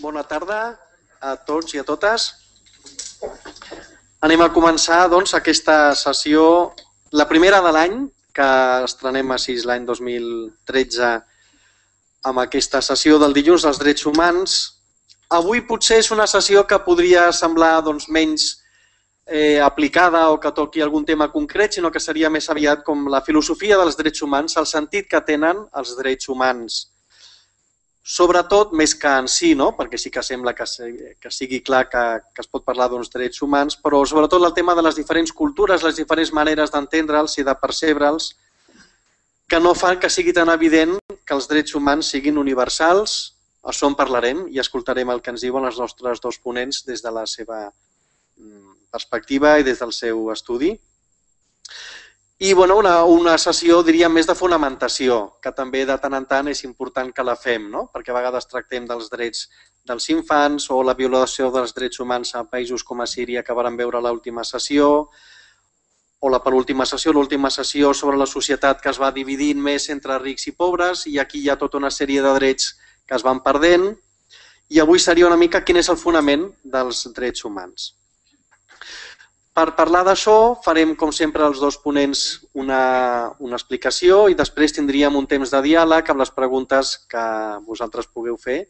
bona tarda a tots i a totes. Anem a començar doncs, aquesta sessió, la primera de l'any, que estrenem a 6 l'any 2013 amb aquesta sessió del dilluns dels drets humans. Avui potser és una sessió que podria semblar doncs, menys eh, aplicada o que toqui algun tema concret, sinó que seria més aviat com la filosofia dels drets humans, el sentit que tenen els drets humans. Sobretot, més que en si, no? perquè sí que sembla que, que sigui clar que, que es pot parlar d'uns drets humans, però sobretot el tema de les diferents cultures, les diferents maneres d'entendre'ls i de percebre'ls, que no fan que sigui tan evident que els drets humans siguin universals. Això en parlarem i escoltarem el que ens diuen els nostres dos ponents des de la seva mm, perspectiva i des del seu estudi. I bueno, una, una sessió, diria, més de fonamentació, que també de tant en tant és important que la fem, no? perquè a vegades tractem dels drets dels infants o la violació dels drets humans a països com a Síria que varen veure l'última sessió, o la penúltima sessió, l'última sessió sobre la societat que es va dividint més entre rics i pobres, i aquí hi ha tota una sèrie de drets que es van perdent, i avui seria una mica quin és el fonament dels drets humans. Per parlar d'això farem, com sempre, els dos ponents una, una explicació i després tindríem un temps de diàleg amb les preguntes que vosaltres pugueu fer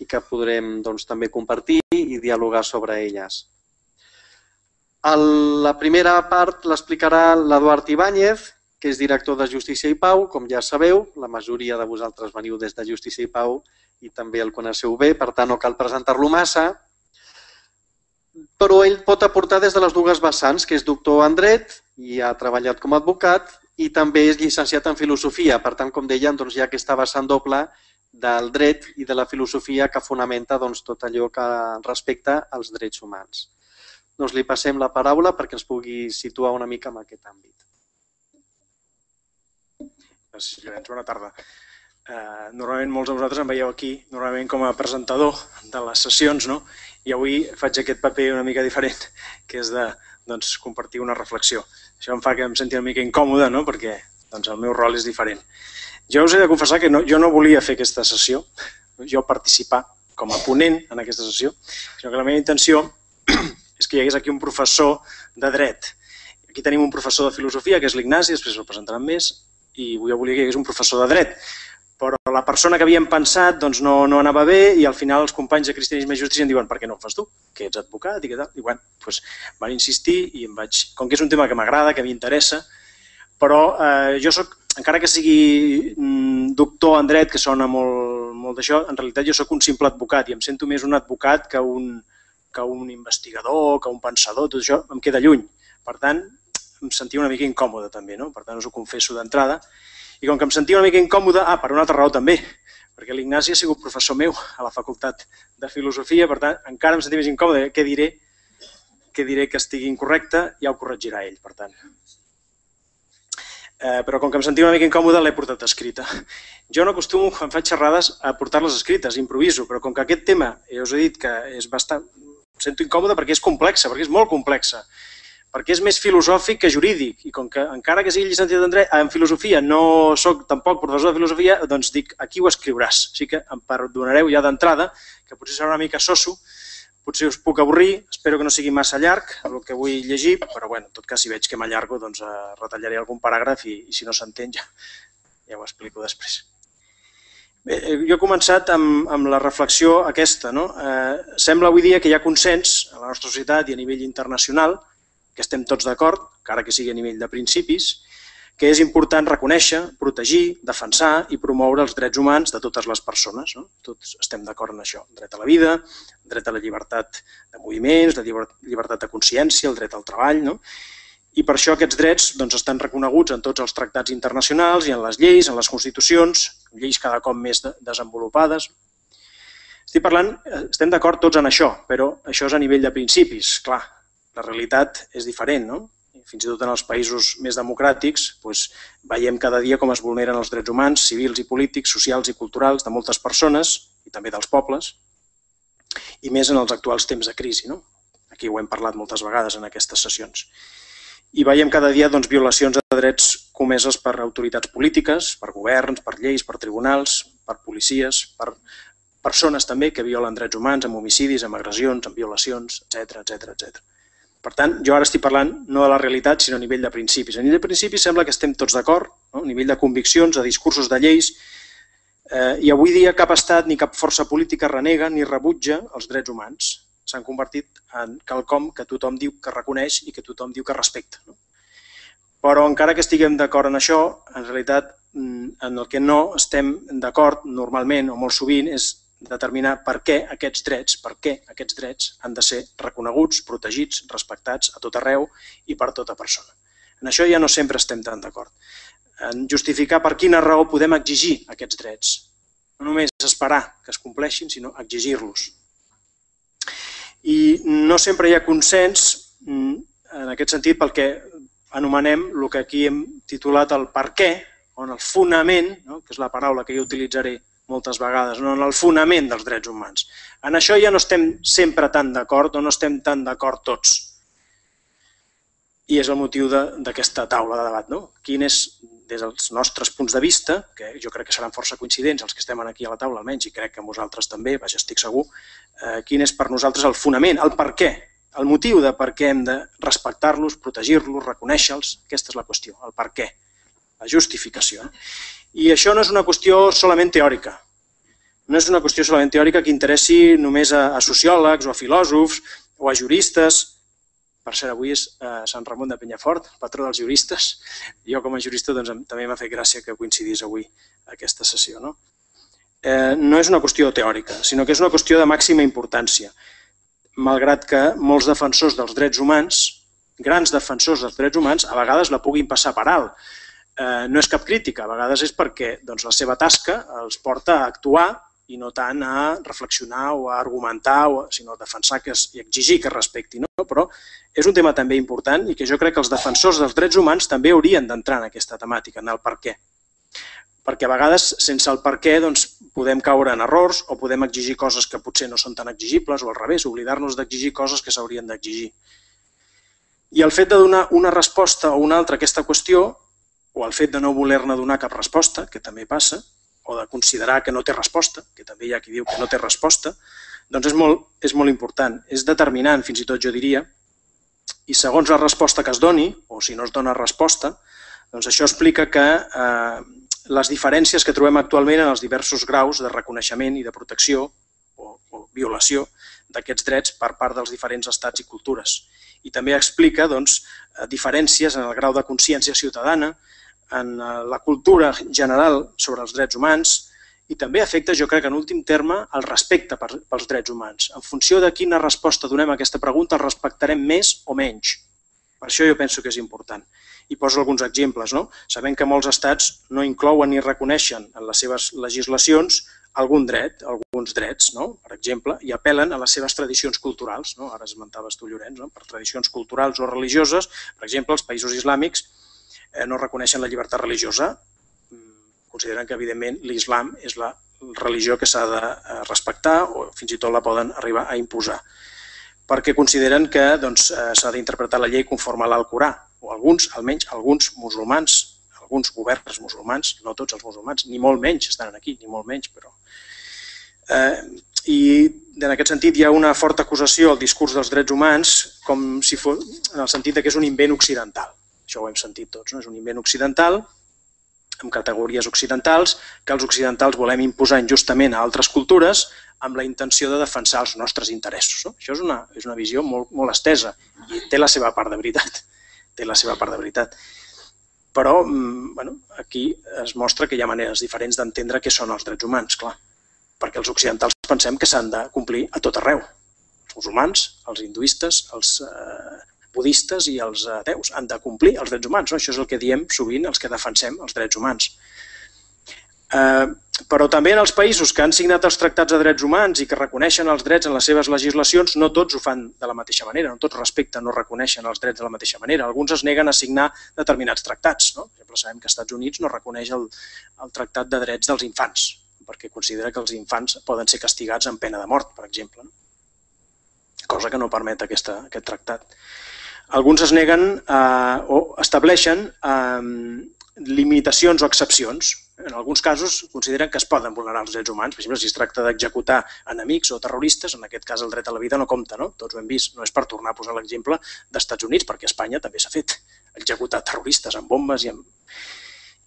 i que podrem doncs, també compartir i dialogar sobre elles. El, la primera part l'explicarà l'Eduard Ibáñez, que és director de Justícia i Pau, com ja sabeu, la majoria de vosaltres veniu des de Justícia i Pau i també el coneixeu bé, per tant no cal presentar-lo massa, però ell pot aportar des de les dues vessants, que és doctor en dret i ha treballat com a advocat i també és llicenciat en filosofia. Per tant, com deien, doncs, hi ha aquesta vessant doble del dret i de la filosofia que fonamenta doncs, tot allò que respecta als drets humans. Doncs li passem la paraula perquè ens pugui situar una mica en aquest àmbit. Gràcies, Llorenç. Bona tarda. Eh, normalment molts de vosaltres em veieu aquí, normalment com a presentador de les sessions, no? i avui faig aquest paper una mica diferent, que és de doncs, compartir una reflexió. Això em fa que em senti una mica incòmode, no? perquè doncs, el meu rol és diferent. Jo us he de confessar que no, jo no volia fer aquesta sessió, jo participar com a ponent en aquesta sessió, sinó que la meva intenció és que hi hagués aquí un professor de dret. Aquí tenim un professor de filosofia, que és l'Ignasi, després el presentaran més, i jo volia que hi hagués un professor de dret però la persona que havíem pensat doncs, no, no anava bé i al final els companys de Cristianisme i Justícia em diuen per què no ho fas tu, que ets advocat i què tal. I bueno, doncs van insistir i em vaig... Com que és un tema que m'agrada, que m'interessa, però eh, jo sóc, encara que sigui mm, doctor en dret, que sona molt, molt d'això, en realitat jo sóc un simple advocat i em sento més un advocat que un, que un investigador, que un pensador, tot això em queda lluny. Per tant, em sentia una mica incòmode també, no? per tant us ho confesso d'entrada. I com que em sentia una mica incòmode, ah, per una altra raó també, perquè l'Ignasi ha sigut professor meu a la Facultat de Filosofia, per tant, encara em sentia més incòmode. Què diré? Què diré que estigui incorrecte? Ja ho corregirà ell, per tant. Eh, però com que em sentia una mica incòmode, l'he portat escrita. Jo no acostumo, quan faig xerrades, a portar-les escrites, improviso, però com que aquest tema, ja us he dit que és bastant... Em sento incòmode perquè és complexa, perquè és molt complexa perquè és més filosòfic que jurídic i com que encara que sigui llicenciat en, dret, en filosofia no sóc tampoc professor de filosofia, doncs dic, aquí ho escriuràs. Així que em perdonareu ja d'entrada, que potser serà una mica soso, potser us puc avorrir, espero que no sigui massa llarg el que vull llegir, però bueno, en tot cas si veig que m'allargo doncs eh, retallaré algun paràgraf i, i si no s'entén ja, ja ho explico després. Bé, eh, jo he començat amb, amb la reflexió aquesta. No? Eh, sembla avui dia que hi ha consens a la nostra societat i a nivell internacional que estem tots d'acord, encara que sigui a nivell de principis, que és important reconèixer, protegir, defensar i promoure els drets humans de totes les persones. No? Tots estem d'acord en això. Dret a la vida, dret a la llibertat de moviments, de llibertat de consciència, el dret al treball. No? I per això aquests drets doncs, estan reconeguts en tots els tractats internacionals i en les lleis, en les constitucions, lleis cada cop més desenvolupades. Estic parlant, eh, estem d'acord tots en això, però això és a nivell de principis. Clar, la realitat és diferent, no? Fins i tot en els països més democràtics doncs, veiem cada dia com es vulneren els drets humans, civils i polítics, socials i culturals de moltes persones i també dels pobles, i més en els actuals temps de crisi. No? Aquí ho hem parlat moltes vegades en aquestes sessions. I veiem cada dia doncs, violacions de drets comeses per autoritats polítiques, per governs, per lleis, per tribunals, per policies, per, persones també que violen drets humans amb homicidis, amb agressions, amb violacions, etc etc etc. Per tant, jo ara estic parlant no de la realitat, sinó a nivell de principis. A nivell de principis sembla que estem tots d'acord, no? a nivell de conviccions, de discursos de lleis, eh, i avui dia cap estat ni cap força política renega ni rebutja els drets humans. S'han convertit en quelcom que tothom diu que reconeix i que tothom diu que respecta. No? Però encara que estiguem d'acord en això, en realitat mm, en el que no estem d'acord normalment o molt sovint és determinar per què aquests drets, per què aquests drets han de ser reconeguts, protegits, respectats a tot arreu i per tota persona. En això ja no sempre estem tan d'acord. En justificar per quina raó podem exigir aquests drets. No només esperar que es compleixin, sinó exigir-los. I no sempre hi ha consens mm, en aquest sentit pel que anomenem el que aquí hem titulat el per què, on el fonament, no? que és la paraula que jo utilitzaré moltes vegades, no? en el fonament dels drets humans. En això ja no estem sempre tan d'acord o no estem tan d'acord tots. I és el motiu d'aquesta taula de debat. No? Quin és, des dels nostres punts de vista, que jo crec que seran força coincidents els que estem aquí a la taula almenys, i crec que vosaltres també, vaja, estic segur, eh, quin és per nosaltres el fonament, el per què, el motiu de per què hem de respectar-los, protegir-los, reconèixer-los, aquesta és la qüestió, el per què, la justificació. I això no és una qüestió solament teòrica. No és una qüestió solament teòrica que interessi només a, a sociòlegs o a filòsofs o a juristes. Per cert, avui és eh, Sant Ramon de Penyafort, patró dels juristes. Jo com a jurista doncs, també m'ha fet gràcia que coincidís avui aquesta sessió. No? Eh, no és una qüestió teòrica, sinó que és una qüestió de màxima importància. Malgrat que molts defensors dels drets humans, grans defensors dels drets humans, a vegades la puguin passar per alt eh, no és cap crítica, a vegades és perquè doncs, la seva tasca els porta a actuar i no tant a reflexionar o a argumentar, o, sinó a defensar que es, i exigir que es respecti. No? Però és un tema també important i que jo crec que els defensors dels drets humans també haurien d'entrar en aquesta temàtica, en el per què. Perquè a vegades, sense el per què, doncs, podem caure en errors o podem exigir coses que potser no són tan exigibles o al revés, oblidar-nos d'exigir coses que s'haurien d'exigir. I el fet de donar una resposta o una altra a aquesta qüestió o el fet de no voler-ne donar cap resposta, que també passa, o de considerar que no té resposta, que també hi ha qui diu que no té resposta, doncs és molt, és molt important, és determinant, fins i tot jo diria, i segons la resposta que es doni, o si no es dona resposta, doncs això explica que eh, les diferències que trobem actualment en els diversos graus de reconeixement i de protecció o, o violació d'aquests drets per part dels diferents estats i cultures. I també explica doncs, eh, diferències en el grau de consciència ciutadana, en eh, la cultura general sobre els drets humans i també afecta, jo crec, en últim terme, el respecte pels drets humans. En funció de quina resposta donem a aquesta pregunta, el respectarem més o menys. Per això jo penso que és important. I poso alguns exemples. No? Sabem que molts estats no inclouen ni reconeixen en les seves legislacions algun dret, alguns drets, no? per exemple, i apel·len a les seves tradicions culturals. No? Ara esmentaves tu, Llorenç, no? per tradicions culturals o religioses. Per exemple, els països islàmics no reconeixen la llibertat religiosa, mm, consideren que, evidentment, l'islam és la religió que s'ha de eh, respectar o fins i tot la poden arribar a imposar, perquè consideren que doncs, eh, s'ha d'interpretar la llei conforme a l'Alcorà, o alguns, almenys alguns musulmans, alguns governs musulmans, no tots els musulmans, ni molt menys estan aquí, ni molt menys, però... Eh, I en aquest sentit hi ha una forta acusació al discurs dels drets humans com si fos, en el sentit que és un invent occidental. Això ho hem sentit tots, no? és un invent occidental, amb categories occidentals, que els occidentals volem imposar injustament a altres cultures amb la intenció de defensar els nostres interessos. No? Això és una, és una visió molt, molt estesa i té la seva part de veritat. Té la seva part de veritat. Però mm, bueno, aquí es mostra que hi ha maneres diferents d'entendre què són els drets humans, clar. Perquè els occidentals pensem que s'han de complir a tot arreu. Els musulmans, els hinduistes, els eh, budistes i els ateus han de complir els drets humans. No? Això és el que diem sovint els que defensem els drets humans. Eh, però també en els països que han signat els tractats de drets humans i que reconeixen els drets en les seves legislacions, no tots ho fan de la mateixa manera, no tots respecten o reconeixen els drets de la mateixa manera. Alguns es neguen a signar determinats tractats. No? Per exemple, sabem que als Estats Units no reconeix el, el tractat de drets dels infants, perquè considera que els infants poden ser castigats amb pena de mort, per exemple. No? Cosa que no permet aquesta, aquest tractat. Alguns es neguen eh, o estableixen eh, limitacions o excepcions. En alguns casos consideren que es poden vulnerar els drets humans. Per exemple, si es tracta d'executar enemics o terroristes, en aquest cas el dret a la vida no compta, no? Tots ho hem vist. No és per tornar a posar l'exemple d'Estats Units, perquè a Espanya també s'ha fet executar terroristes amb bombes i amb...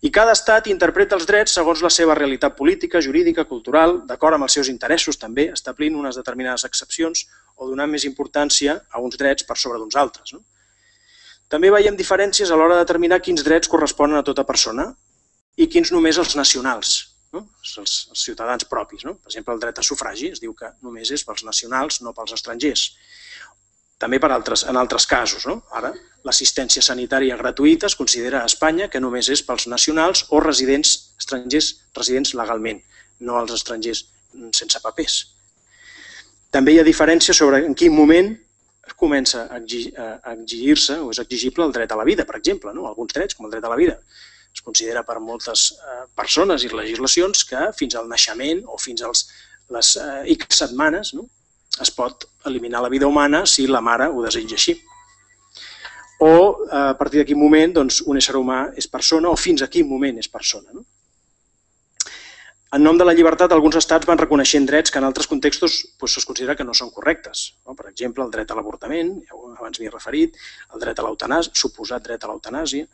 I cada estat interpreta els drets segons la seva realitat política, jurídica, cultural, d'acord amb els seus interessos també, establint unes determinades excepcions o donant més importància a uns drets per sobre d'uns altres. No? També veiem diferències a l'hora de determinar quins drets corresponen a tota persona i quins només els nacionals, no? els, els ciutadans propis. No? Per exemple, el dret a sufragi es diu que només és pels nacionals, no pels estrangers. També per altres, en altres casos. No? Ara, l'assistència sanitària gratuïta es considera a Espanya que només és pels nacionals o residents estrangers residents legalment, no els estrangers sense papers. També hi ha diferència sobre en quin moment es comença a exigir-se o és exigible el dret a la vida, per exemple, no? alguns drets, com el dret a la vida es considera per moltes eh, persones i legislacions que fins al naixement o fins als les eh, X setmanes no? es pot eliminar la vida humana si la mare ho desitja així. O eh, a partir de quin moment doncs, un ésser humà és persona o fins a quin moment és persona. No? En nom de la llibertat, alguns estats van reconeixent drets que en altres contextos doncs, es considera que no són correctes. No? Per exemple, el dret a l'avortament, abans m'hi he referit, el dret a l'eutanàsia, suposat dret a l'eutanàsia,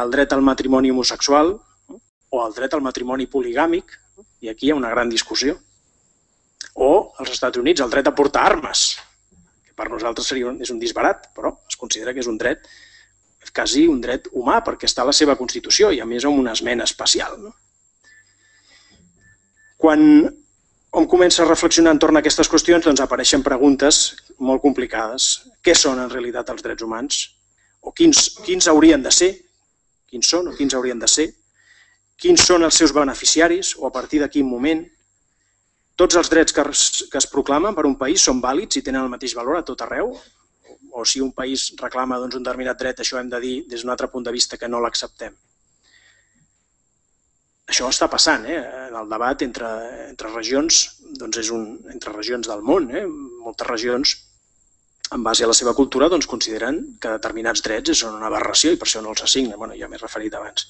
el dret al matrimoni homosexual no? o el dret al matrimoni poligàmic, no? i aquí hi ha una gran discussió. O, als Estats Units, el dret a portar armes, que per nosaltres seria un, és un disbarat, però es considera que és un dret, quasi un dret humà, perquè està a la seva Constitució i, a més, amb una esmena especial. No? Quan hom comença a reflexionar entorn a aquestes qüestions, doncs apareixen preguntes molt complicades. Què són en realitat els drets humans? O quins, quins haurien de ser? quins són o quins haurien de ser, quins són els seus beneficiaris o a partir de quin moment. Tots els drets que es, que es proclamen per un país són vàlids i tenen el mateix valor a tot arreu, o si un país reclama doncs, un determinat dret, això hem de dir des d'un altre punt de vista que no l'acceptem. Això està passant, eh? el debat entre, entre regions, doncs és un, entre regions del món, eh? moltes regions en base a la seva cultura, doncs consideren que determinats drets són una aberració i per això no els assignen. Bueno, ja m'he referit abans.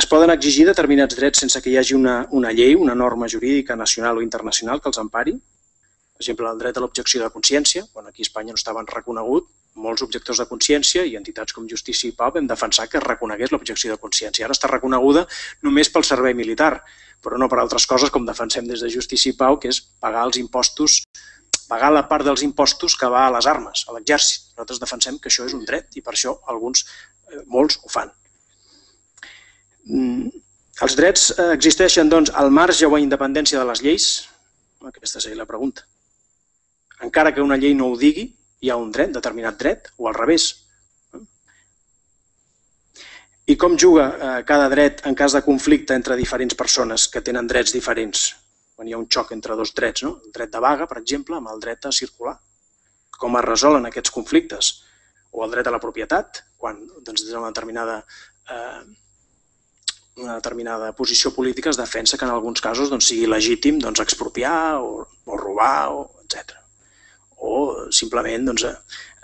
Es poden exigir determinats drets sense que hi hagi una, una llei, una norma jurídica nacional o internacional que els empari. Per exemple, el dret a l'objecció de consciència, quan aquí a Espanya no estaven reconegut, molts objectors de consciència i entitats com Justícia i Pau vam defensar que es reconegués l'objecció de consciència. Ara està reconeguda només pel servei militar, però no per altres coses com defensem des de Justícia i Pau, que és pagar els impostos pagar la part dels impostos que va a les armes, a l'exèrcit. Nosaltres defensem que això és un dret i per això alguns, eh, molts, ho fan. Mm, els drets eh, existeixen, doncs, al marge o a independència de les lleis? Aquesta seria la pregunta. Encara que una llei no ho digui, hi ha un dret, determinat dret, o al revés. I com juga eh, cada dret en cas de conflicte entre diferents persones que tenen drets diferents? quan hi ha un xoc entre dos drets, no? el dret de vaga, per exemple, amb el dret a circular. Com es resolen aquests conflictes? O el dret a la propietat, quan doncs, des d'una determinada, eh, una determinada posició política es defensa que en alguns casos doncs, sigui legítim doncs, expropiar o, o robar, o, etc. O simplement doncs,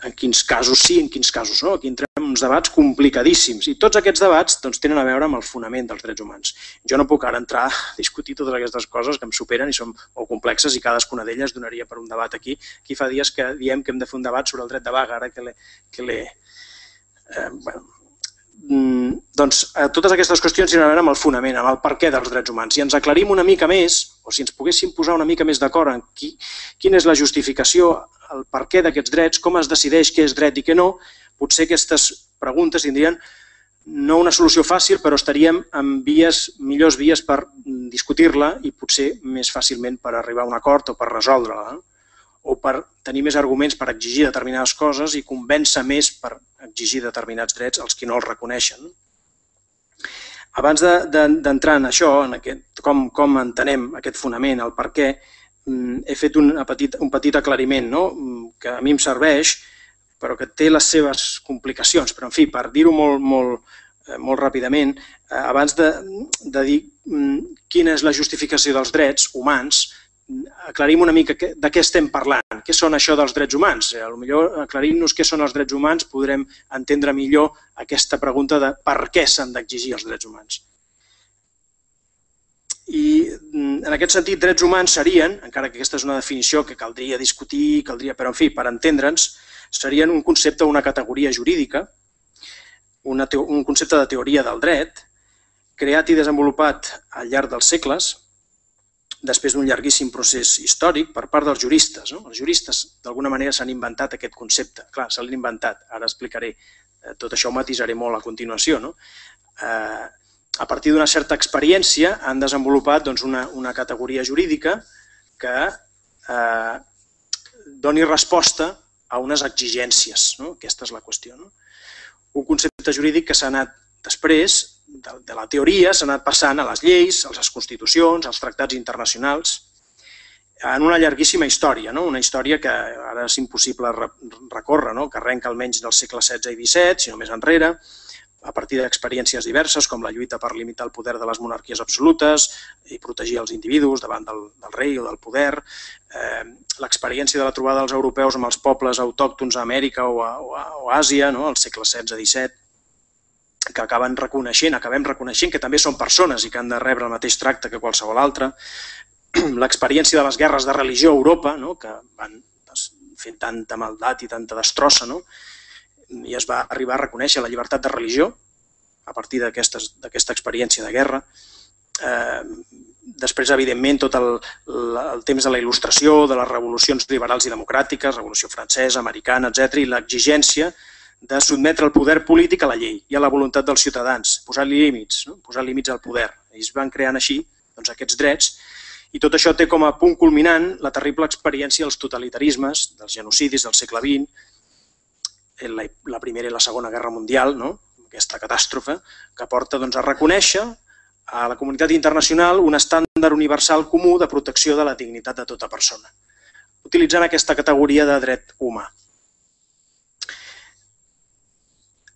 en quins casos sí, en quins casos no. Aquí entrem en uns debats complicadíssims i tots aquests debats doncs, tenen a veure amb el fonament dels drets humans. Jo no puc ara entrar a discutir totes aquestes coses que em superen i són molt complexes i cadascuna d'elles donaria per un debat aquí. Aquí fa dies que diem que hem de fer un debat sobre el dret de vaga, ara que l'he... Eh, bueno, doncs eh, totes aquestes qüestions tenen a veure amb el fonament, amb el per què dels drets humans. Si ens aclarim una mica més, o si ens poguéssim posar una mica més d'acord en qui, quina és la justificació el per què d'aquests drets, com es decideix què és dret i què no, potser aquestes preguntes tindrien no una solució fàcil, però estaríem en vies, millors vies per discutir-la i potser més fàcilment per arribar a un acord o per resoldre-la, o per tenir més arguments per exigir determinades coses i convèncer més per exigir determinats drets als qui no els reconeixen. Abans d'entrar de, de, en això, en aquest, com, com entenem aquest fonament, el per què, Mm, he fet un petit, un petit aclariment no? Mm, que a mi em serveix, però que té les seves complicacions. Però, en fi, per dir-ho molt, molt, eh, molt ràpidament, eh, abans de, de dir mm, quina és la justificació dels drets humans, aclarim una mica de què estem parlant, què són això dels drets humans. A lo millor aclarint-nos què són els drets humans podrem entendre millor aquesta pregunta de per què s'han d'exigir els drets humans. I mm, en aquest sentit, drets humans serien, encara que aquesta és una definició que caldria discutir, caldria, però en fi, per entendre'ns, serien un concepte una categoria jurídica, una un concepte de teoria del dret, creat i desenvolupat al llarg dels segles, després d'un llarguíssim procés històric per part dels juristes. No? Els juristes, d'alguna manera, s'han inventat aquest concepte. Clar, se l'han inventat, ara explicaré. Eh, tot això ho matisaré molt a continuació. No? Eh, a partir d'una certa experiència han desenvolupat doncs, una, una categoria jurídica que eh, doni resposta a unes exigències. No? Aquesta és la qüestió. No? Un concepte jurídic que s'ha anat després, de, de la teoria, s'ha anat passant a les lleis, a les constitucions, als tractats internacionals, en una llarguíssima història, no? una història que ara és impossible recórrer, no? que arrenca almenys del segle XVI i XVII, sinó més enrere, a partir d'experiències diverses, com la lluita per limitar el poder de les monarquies absolutes i protegir els individus davant del, del rei o del poder, eh, l'experiència de la trobada dels europeus amb els pobles autòctons a Amèrica o a, o a, o a Àsia, no? al segle XVI-XVII, que acaben reconeixent, acabem reconeixent que també són persones i que han de rebre el mateix tracte que qualsevol altre, l'experiència de les guerres de religió a Europa, no? que van fent tanta maldat i tanta destrossa, no? i es va arribar a reconèixer la llibertat de religió a partir d'aquesta experiència de guerra. Eh, després, evidentment, tot el, el temps de la il·lustració, de les revolucions liberals i democràtiques, revolució francesa, americana, etc i l'exigència de sotmetre el poder polític a la llei i a la voluntat dels ciutadans, posar límits, no? posar límits al poder. Ells van creant així doncs, aquests drets i tot això té com a punt culminant la terrible experiència dels totalitarismes, dels genocidis del segle XX, la, la Primera i la Segona Guerra Mundial, no? aquesta catàstrofe, que porta doncs, a reconèixer a la comunitat internacional un estàndard universal comú de protecció de la dignitat de tota persona, utilitzant aquesta categoria de dret humà.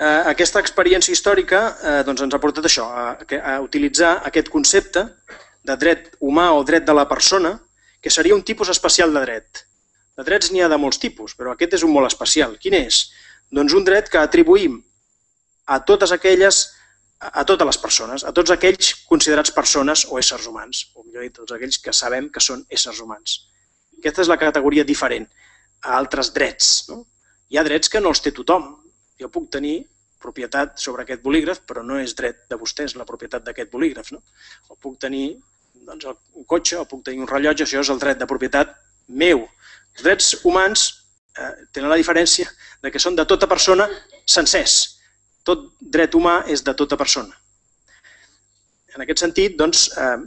Eh, aquesta experiència històrica eh, doncs ens ha portat això, a, a utilitzar aquest concepte de dret humà o dret de la persona, que seria un tipus especial de dret. De drets n'hi ha de molts tipus, però aquest és un molt especial. Quin és? Doncs un dret que atribuïm a totes aquelles, a totes les persones, a tots aquells considerats persones o éssers humans, o millor dit, tots aquells que sabem que són éssers humans. Aquesta és la categoria diferent a altres drets. No? Hi ha drets que no els té tothom. Jo puc tenir propietat sobre aquest bolígraf, però no és dret de vostès la propietat d'aquest bolígraf. No? O puc tenir doncs, un cotxe, o puc tenir un rellotge, això és el dret de propietat meu. Els drets humans eh, tenen la diferència de que són de tota persona sencers. Tot dret humà és de tota persona. En aquest sentit, doncs, eh,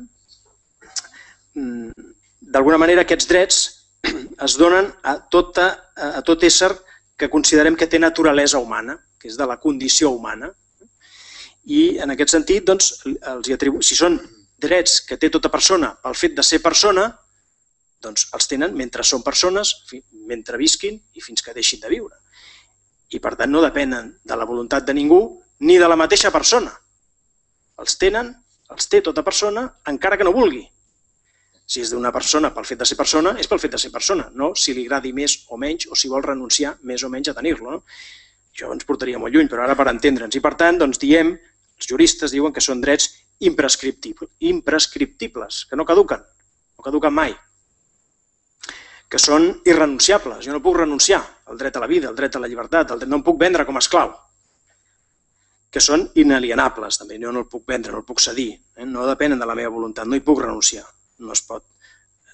mm, d'alguna manera aquests drets es donen a, tota, a tot ésser que considerem que té naturalesa humana, que és de la condició humana. I en aquest sentit, doncs, els atribu... si són drets que té tota persona pel fet de ser persona, doncs els tenen mentre són persones, mentre visquin i fins que deixin de viure. I per tant no depenen de la voluntat de ningú ni de la mateixa persona. Els tenen, els té tota persona, encara que no vulgui. Si és d'una persona pel fet de ser persona, és pel fet de ser persona, no si li agradi més o menys o si vol renunciar més o menys a tenir-lo. No? Això ens portaria molt lluny, però ara per entendre'ns. I per tant, doncs diem, els juristes diuen que són drets imprescriptibles, imprescriptibles que no caduquen, no caduquen mai que són irrenunciables. Jo no puc renunciar al dret a la vida, al dret a la llibertat, al dret, no em puc vendre com a esclau. Que són inalienables, també. Jo no el puc vendre, no el puc cedir. Eh? No depenen de la meva voluntat, no hi puc renunciar. No es pot,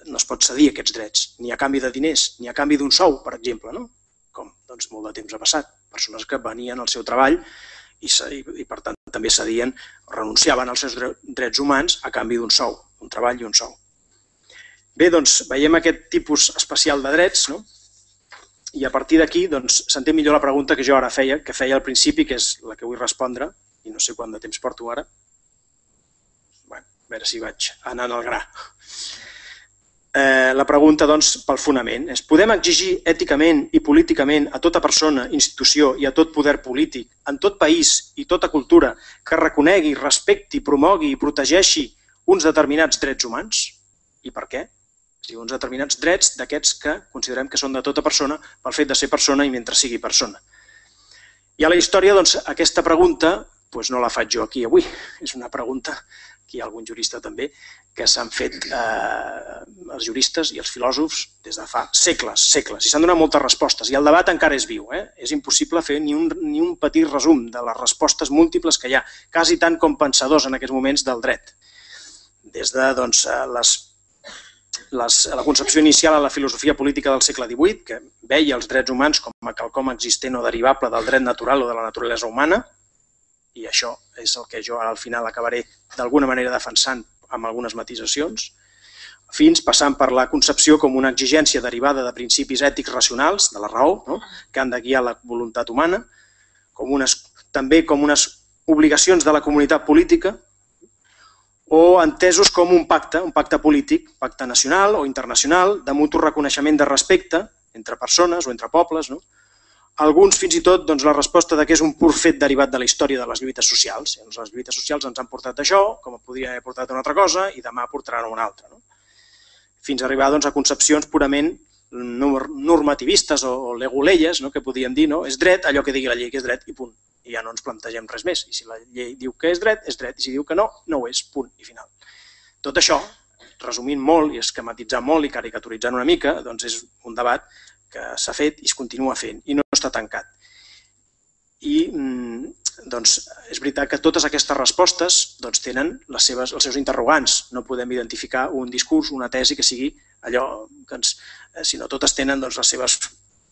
no es pot cedir aquests drets, ni a canvi de diners, ni a canvi d'un sou, per exemple, no? com doncs, molt de temps ha passat. Persones que venien al seu treball i, i, i per tant també cedien, renunciaven als seus drets humans a canvi d'un sou, un treball i un sou. Bé, doncs veiem aquest tipus especial de drets, no? i a partir d'aquí doncs, s'entén millor la pregunta que jo ara feia, que feia al principi, que és la que vull respondre, i no sé quant de temps porto ara. Veure si vaig anant al gra. Eh, la pregunta, doncs, pel fonament és podem exigir èticament i políticament a tota persona, institució i a tot poder polític, en tot país i tota cultura, que reconegui, respecti, promogui i protegeixi uns determinats drets humans? I per què? Sigui, uns determinats drets d'aquests que considerem que són de tota persona pel fet de ser persona i mentre sigui persona. I a la història, doncs, aquesta pregunta doncs no la faig jo aquí avui. És una pregunta, aquí hi ha algun jurista també, que s'han fet eh, els juristes i els filòsofs des de fa segles, segles, i s'han donat moltes respostes, i el debat encara és viu. Eh? És impossible fer ni un, ni un petit resum de les respostes múltiples que hi ha, quasi tant com pensadors en aquests moments del dret. Des de doncs, eh, les les, la concepció inicial a la filosofia política del segle XVIII, que veia els drets humans com a quelcom existent o derivable del dret natural o de la naturalesa humana, i això és el que jo ara al final acabaré d'alguna manera defensant amb algunes matisacions, fins passant per la concepció com una exigència derivada de principis ètics racionals, de la raó, no? que han de guiar la voluntat humana, com unes, també com unes obligacions de la comunitat política, o entesos com un pacte, un pacte polític, pacte nacional o internacional, de mutu reconeixement de respecte entre persones o entre pobles. No? Alguns, fins i tot, doncs, la resposta de que és un pur fet derivat de la història de les lluites socials. Doncs les lluites socials ens han portat això, com podria haver portat una altra cosa, i demà portaran una altra. No? Fins a arribar doncs, a concepcions purament normativistes o leguleies, no? que podíem dir, no? és dret allò que digui la llei que és dret i punt i ja no ens plantegem res més. I si la llei diu que és dret, és dret, i si diu que no, no ho és, punt i final. Tot això, resumint molt i esquematitzant molt i caricaturitzant una mica, doncs és un debat que s'ha fet i es continua fent i no està tancat. I mm, doncs, és veritat que totes aquestes respostes doncs, tenen les seves, els seus interrogants. No podem identificar un discurs, una tesi que sigui allò que ens... Eh, sinó totes tenen doncs, les seves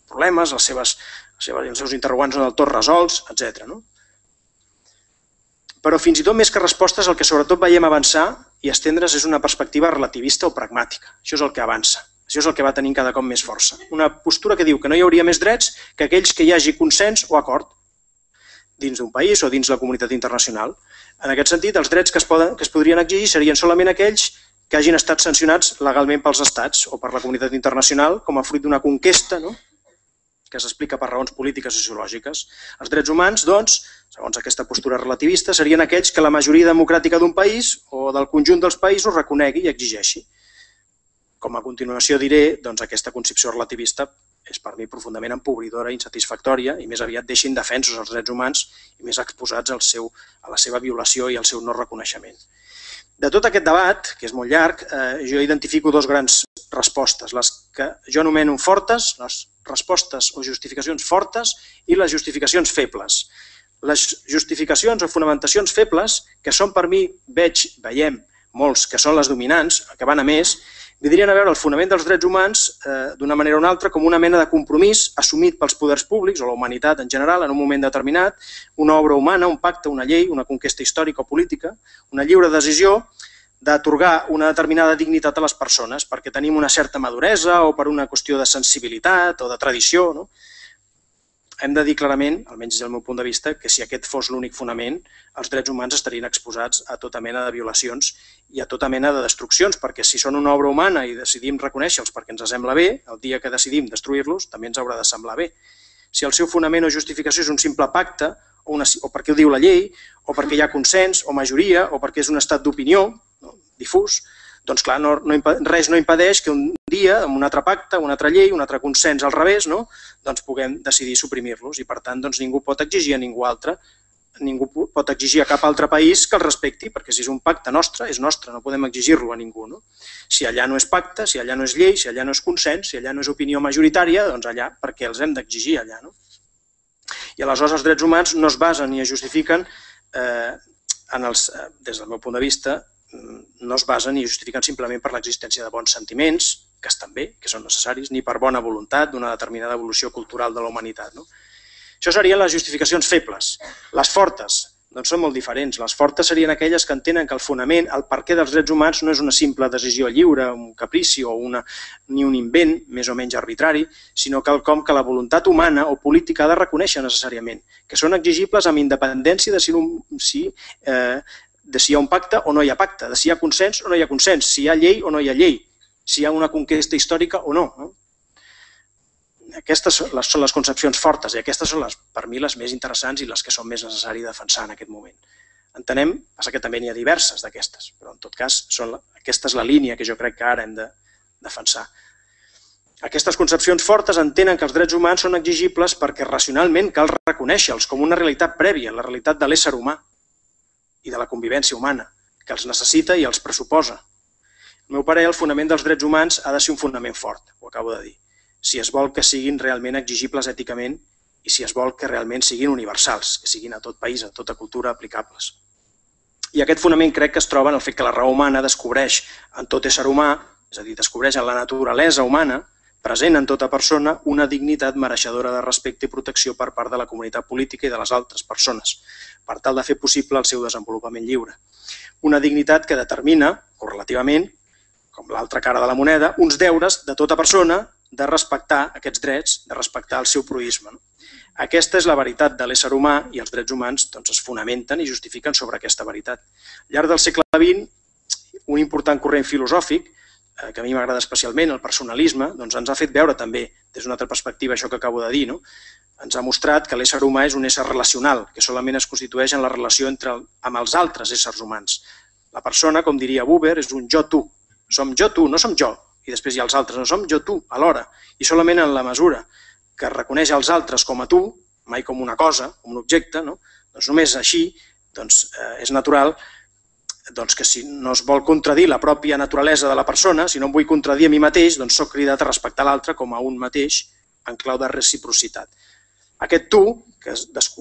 problemes, les seves, les seves, els seus interrogants no del tot resolts, etc. No? Però fins i tot més que respostes, el que sobretot veiem avançar i estendre's és una perspectiva relativista o pragmàtica. Això és el que avança. Això és el que va tenint cada cop més força. Una postura que diu que no hi hauria més drets que aquells que hi hagi consens o acord dins d'un país o dins la comunitat internacional. En aquest sentit, els drets que es, poden, que es podrien exigir serien solament aquells que hagin estat sancionats legalment pels estats o per la comunitat internacional com a fruit d'una conquesta no? que s'explica per raons polítiques i sociològiques. Els drets humans, doncs, segons aquesta postura relativista, serien aquells que la majoria democràtica d'un país o del conjunt dels països reconegui i exigeixi. Com a continuació diré, doncs aquesta concepció relativista és per mi profundament empobridora, insatisfactòria i més aviat deixin defensos als drets humans i més exposats al seu, a la seva violació i al seu no reconeixement. De tot aquest debat, que és molt llarg, eh, jo identifico dos grans respostes, les que jo anomeno fortes, les respostes o justificacions fortes i les justificacions febles. Les justificacions o fonamentacions febles, que són per mi, veig, veiem, molts que són les dominants, que van a més, vindrien a veure el fonament dels drets humans eh, d'una manera o una altra com una mena de compromís assumit pels poders públics o la humanitat en general en un moment determinat, una obra humana, un pacte, una llei, una conquesta històrica o política, una lliure decisió d'atorgar una determinada dignitat a les persones perquè tenim una certa maduresa o per una qüestió de sensibilitat o de tradició. No? Hem de dir clarament, almenys des del meu punt de vista, que si aquest fos l'únic fonament, els drets humans estarien exposats a tota mena de violacions i a tota mena de destruccions, perquè si són una obra humana i decidim reconèixer-los perquè ens sembla bé, el dia que decidim destruir-los també ens haurà de semblar bé. Si el seu fonament o justificació és un simple pacte, o, una, o perquè ho diu la llei, o perquè hi ha consens, o majoria, o perquè és un estat d'opinió, difús, doncs clar, no, no, res no impedeix que un dia, amb un altre pacte, una altra llei, un altre consens al revés, no? doncs puguem decidir suprimir-los i per tant doncs, ningú pot exigir a ningú altre ningú pot exigir a cap altre país que el respecti, perquè si és un pacte nostre, és nostre, no podem exigir-lo a ningú. No? Si allà no és pacte, si allà no és llei, si allà no és consens, si allà no és opinió majoritària, doncs allà, perquè els hem d'exigir allà. No? I aleshores els drets humans no es basen ni es justifiquen, eh, en els, eh, des del meu punt de vista, no es basen ni justifiquen simplement per l'existència de bons sentiments, que estan bé, que són necessaris, ni per bona voluntat d'una determinada evolució cultural de la humanitat. No? Això serien les justificacions febles. Les fortes, doncs són molt diferents. Les fortes serien aquelles que entenen que el fonament, el perquè dels drets humans no és una simple decisió lliure, un caprici o una, ni un invent més o menys arbitrari, sinó que el com que la voluntat humana o política ha de reconèixer necessàriament, que són exigibles amb independència de si, si eh, de si hi ha un pacte o no hi ha pacte, de si hi ha consens o no hi ha consens, si hi ha llei o no hi ha llei, si hi ha una conquesta històrica o no. no? Aquestes són les, són les concepcions fortes i aquestes són les, per mi les més interessants i les que són més necessari defensar en aquest moment. Entenem, passa que també n'hi ha diverses d'aquestes, però en tot cas són, aquesta és la línia que jo crec que ara hem de defensar. Aquestes concepcions fortes entenen que els drets humans són exigibles perquè racionalment cal reconèixer-los com una realitat prèvia, la realitat de l'ésser humà, i de la convivència humana, que els necessita i els pressuposa. El meu pare, el fonament dels drets humans ha de ser un fonament fort, ho acabo de dir, si es vol que siguin realment exigibles èticament i si es vol que realment siguin universals, que siguin a tot país, a tota cultura aplicables. I aquest fonament crec que es troba en el fet que la raó humana descobreix en tot ésser humà, és a dir, descobreix en la naturalesa humana, present en tota persona, una dignitat mereixedora de respecte i protecció per part de la comunitat política i de les altres persones, per tal de fer possible el seu desenvolupament lliure. Una dignitat que determina, correlativament, com l'altra cara de la moneda, uns deures de tota persona de respectar aquests drets, de respectar el seu proisme. No? Aquesta és la veritat de l'ésser humà i els drets humans doncs, es fonamenten i justifiquen sobre aquesta veritat. Al llarg del segle XX, un important corrent filosòfic, eh, que a mi m'agrada especialment, el personalisme, doncs ens ha fet veure també, des d'una altra perspectiva, això que acabo de dir, no? Ens ha mostrat que l'ésser humà és un ésser relacional, que solament es constitueix en la relació entre, amb els altres éssers humans. La persona, com diria Buber, és un jo-tu, som jo, tu, no som jo, i després hi ha els altres, no som jo, tu, alhora. I solament en la mesura que reconeix els altres com a tu, mai com una cosa, com un objecte, no? doncs només així doncs, eh, és natural doncs, que si no es vol contradir la pròpia naturalesa de la persona, si no em vull contradir a mi mateix, doncs sóc cridat a respectar l'altre com a un mateix en clau de reciprocitat. Aquest tu que,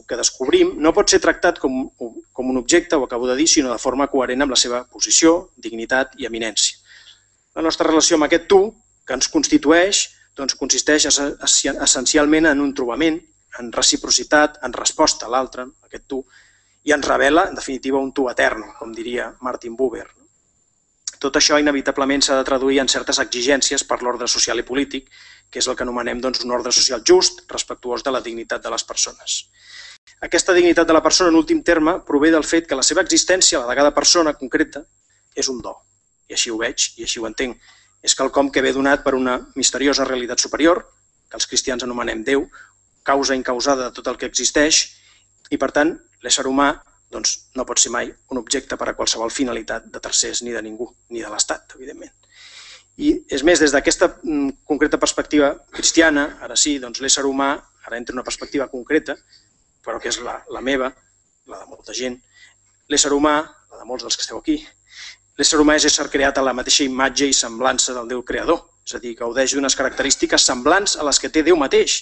que descobrim no pot ser tractat com, com un objecte, ho acabo de dir, sinó de forma coherent amb la seva posició, dignitat i eminència. La nostra relació amb aquest tu, que ens constitueix, doncs consisteix essencialment en un trobament, en reciprocitat, en resposta a l'altre, aquest tu, i ens revela, en definitiva, un tu etern, com diria Martin Buber. Tot això inevitablement s'ha de traduir en certes exigències per l'ordre social i polític, que és el que anomenem doncs, un ordre social just, respectuós de la dignitat de les persones. Aquesta dignitat de la persona, en últim terme, prové del fet que la seva existència, la de cada persona concreta, és un do i així ho veig i així ho entenc. És quelcom que ve donat per una misteriosa realitat superior, que els cristians anomenem Déu, causa incausada de tot el que existeix, i per tant l'ésser humà doncs, no pot ser mai un objecte per a qualsevol finalitat de tercers ni de ningú, ni de l'Estat, evidentment. I és més, des d'aquesta mm, concreta perspectiva cristiana, ara sí, doncs l'ésser humà, ara entra una perspectiva concreta, però que és la, la meva, la de molta gent, l'ésser humà, la de molts dels que esteu aquí, L'ésser humà és ésser creat a la mateixa imatge i semblança del Déu creador, és a dir, gaudeix d'unes característiques semblants a les que té Déu mateix.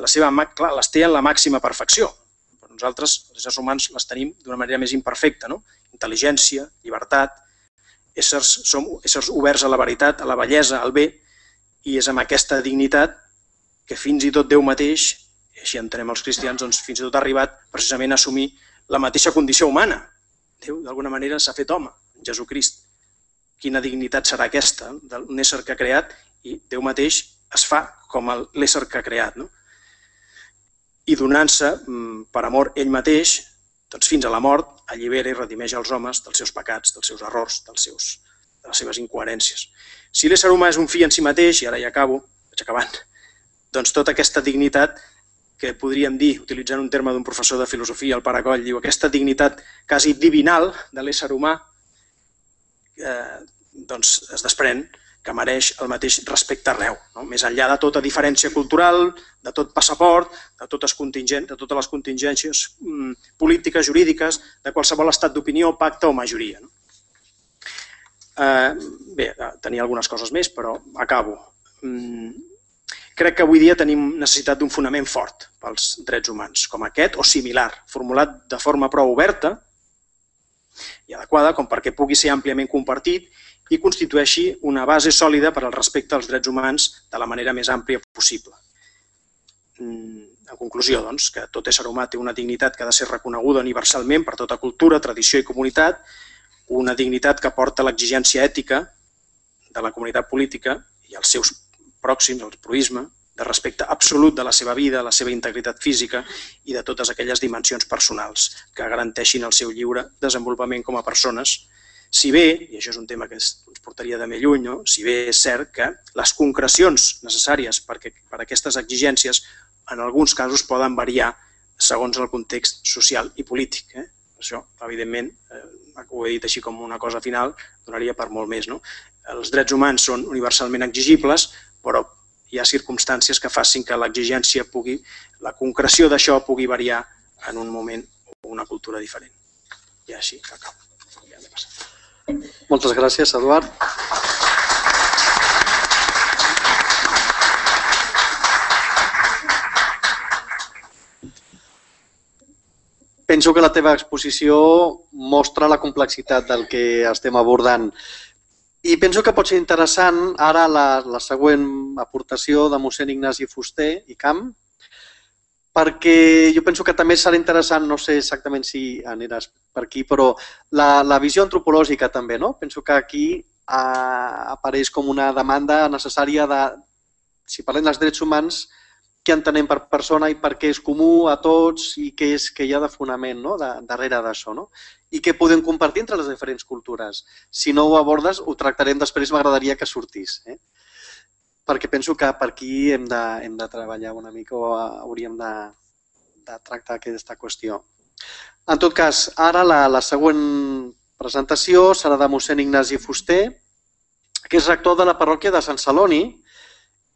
La seva, clar, les té en la màxima perfecció. Però nosaltres, els éssers humans, les tenim d'una manera més imperfecta, no? Intel·ligència, llibertat, éssers, som éssers oberts a la veritat, a la bellesa, al bé, i és amb aquesta dignitat que fins i tot Déu mateix, i així entenem els cristians, doncs fins i tot ha arribat precisament a assumir la mateixa condició humana. Déu, d'alguna manera, s'ha fet home, Jesucrist. Quina dignitat serà aquesta d'un ésser que ha creat i Déu mateix es fa com l'ésser que ha creat. No? I donant-se mm, per amor ell mateix, doncs fins a la mort, allibera i redimeix els homes dels seus pecats, dels seus errors, dels seus, de les seves incoherències. Si l'ésser humà és un fi en si mateix, i ara ja acabo, vaig acabant, doncs tota aquesta dignitat que podríem dir, utilitzant un terme d'un professor de filosofia, el Paracoll, diu aquesta dignitat quasi divinal de l'ésser humà eh, doncs es desprèn que mereix el mateix respecte arreu, no? més enllà de tota diferència cultural, de tot passaport, de totes, contingent, de totes les contingències mm, polítiques, jurídiques, de qualsevol estat d'opinió, pacte o majoria. No? Eh, bé, eh, tenia algunes coses més, però acabo. Mm, crec que avui dia tenim necessitat d'un fonament fort pels drets humans, com aquest o similar, formulat de forma prou oberta, i adequada com perquè pugui ser àmpliament compartit i constitueixi una base sòlida per al respecte als drets humans de la manera més àmplia possible. Mm, en conclusió, doncs, que tot ésser humà té una dignitat que ha de ser reconeguda universalment per tota cultura, tradició i comunitat, una dignitat que porta l'exigència ètica de la comunitat política i els seus pròxims, el proisme, de respecte absolut de la seva vida, la seva integritat física i de totes aquelles dimensions personals que garanteixin el seu lliure desenvolupament com a persones, si bé, i això és un tema que ens portaria de més lluny, no? si bé és cert que les concrecions necessàries perquè, per a aquestes exigències en alguns casos poden variar segons el context social i polític. Eh? Això, evidentment, eh, ho he dit així com una cosa final, donaria per molt més. No? Els drets humans són universalment exigibles, però hi ha circumstàncies que facin que l'exigència pugui, la concreció d'això pugui variar en un moment o una cultura diferent. I així acabo. Moltes gràcies, Eduard. Penso que la teva exposició mostra la complexitat del que estem abordant i penso que pot ser interessant ara la, la següent aportació de mossèn Ignasi Fuster i Camp, perquè jo penso que també serà interessant, no sé exactament si aniràs per aquí, però la, la visió antropològica també, no? Penso que aquí eh, apareix com una demanda necessària de, si parlem dels drets humans, què entenem per persona i per què és comú a tots i què és que hi ha de fonament no? de, darrere d'això. No? I què podem compartir entre les diferents cultures. Si no ho abordes, ho tractarem després, m'agradaria que sortís. Eh? Perquè penso que per aquí hem de, hem de treballar una mica o hauríem de, de tractar aquesta qüestió. En tot cas, ara la, la següent presentació serà de mossèn Ignasi Fuster, que és rector de la parròquia de Sant Celoni,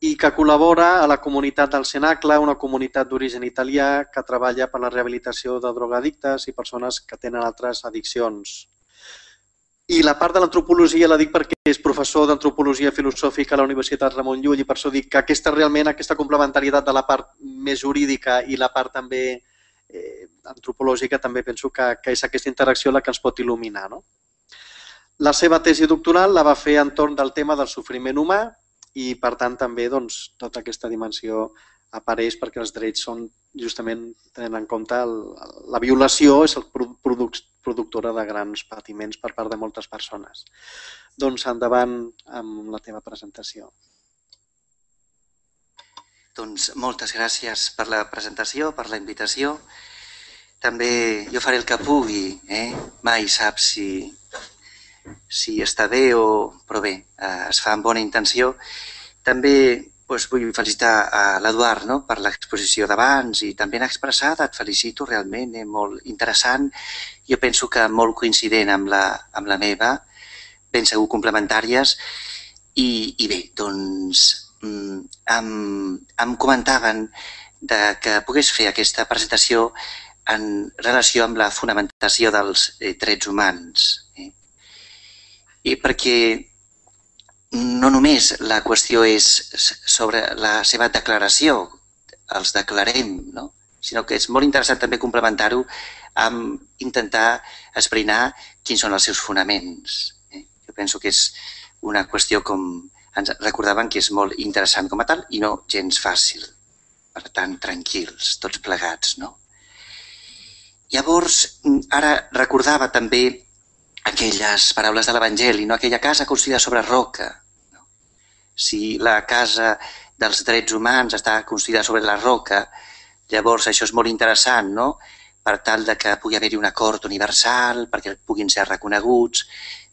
i que col·labora a la comunitat del Cenacle, una comunitat d'origen italià que treballa per la rehabilitació de drogadictes i persones que tenen altres addiccions. I la part de l'antropologia la dic perquè és professor d'antropologia filosòfica a la Universitat Ramon Llull i per això dic que aquesta realment, aquesta complementarietat de la part més jurídica i la part també eh, antropològica també penso que, que és aquesta interacció la que ens pot il·luminar. No? La seva tesi doctoral la va fer entorn del tema del sofriment humà i per tant també doncs, tota aquesta dimensió apareix perquè els drets són justament tenint en compte el, la violació és el produc, productora de grans patiments per part de moltes persones. Doncs endavant amb la teva presentació. Doncs moltes gràcies per la presentació, per la invitació. També jo faré el que pugui, eh? mai saps si si està bé o... però bé, eh, es fa amb bona intenció. També doncs, vull felicitar a l'Eduard no? per l'exposició d'abans i també n'ha expressat, et felicito realment, eh, molt interessant. Jo penso que molt coincident amb la, amb la meva, ben segur complementàries. I, i bé, doncs mm, em, em comentaven de que pogués fer aquesta presentació en relació amb la fonamentació dels eh, drets humans i perquè no només la qüestió és sobre la seva declaració, els declarem, no? sinó que és molt interessant també complementar-ho amb intentar esbrinar quins són els seus fonaments. Eh? Jo penso que és una qüestió com ens recordaven que és molt interessant com a tal i no gens fàcil. Per tant, tranquils, tots plegats, no? Llavors, ara recordava també aquelles paraules de l'Evangeli, no? aquella casa construïda sobre roca. Si la casa dels drets humans està construïda sobre la roca, llavors això és molt interessant, no? per tal de que pugui haver-hi un acord universal, perquè puguin ser reconeguts,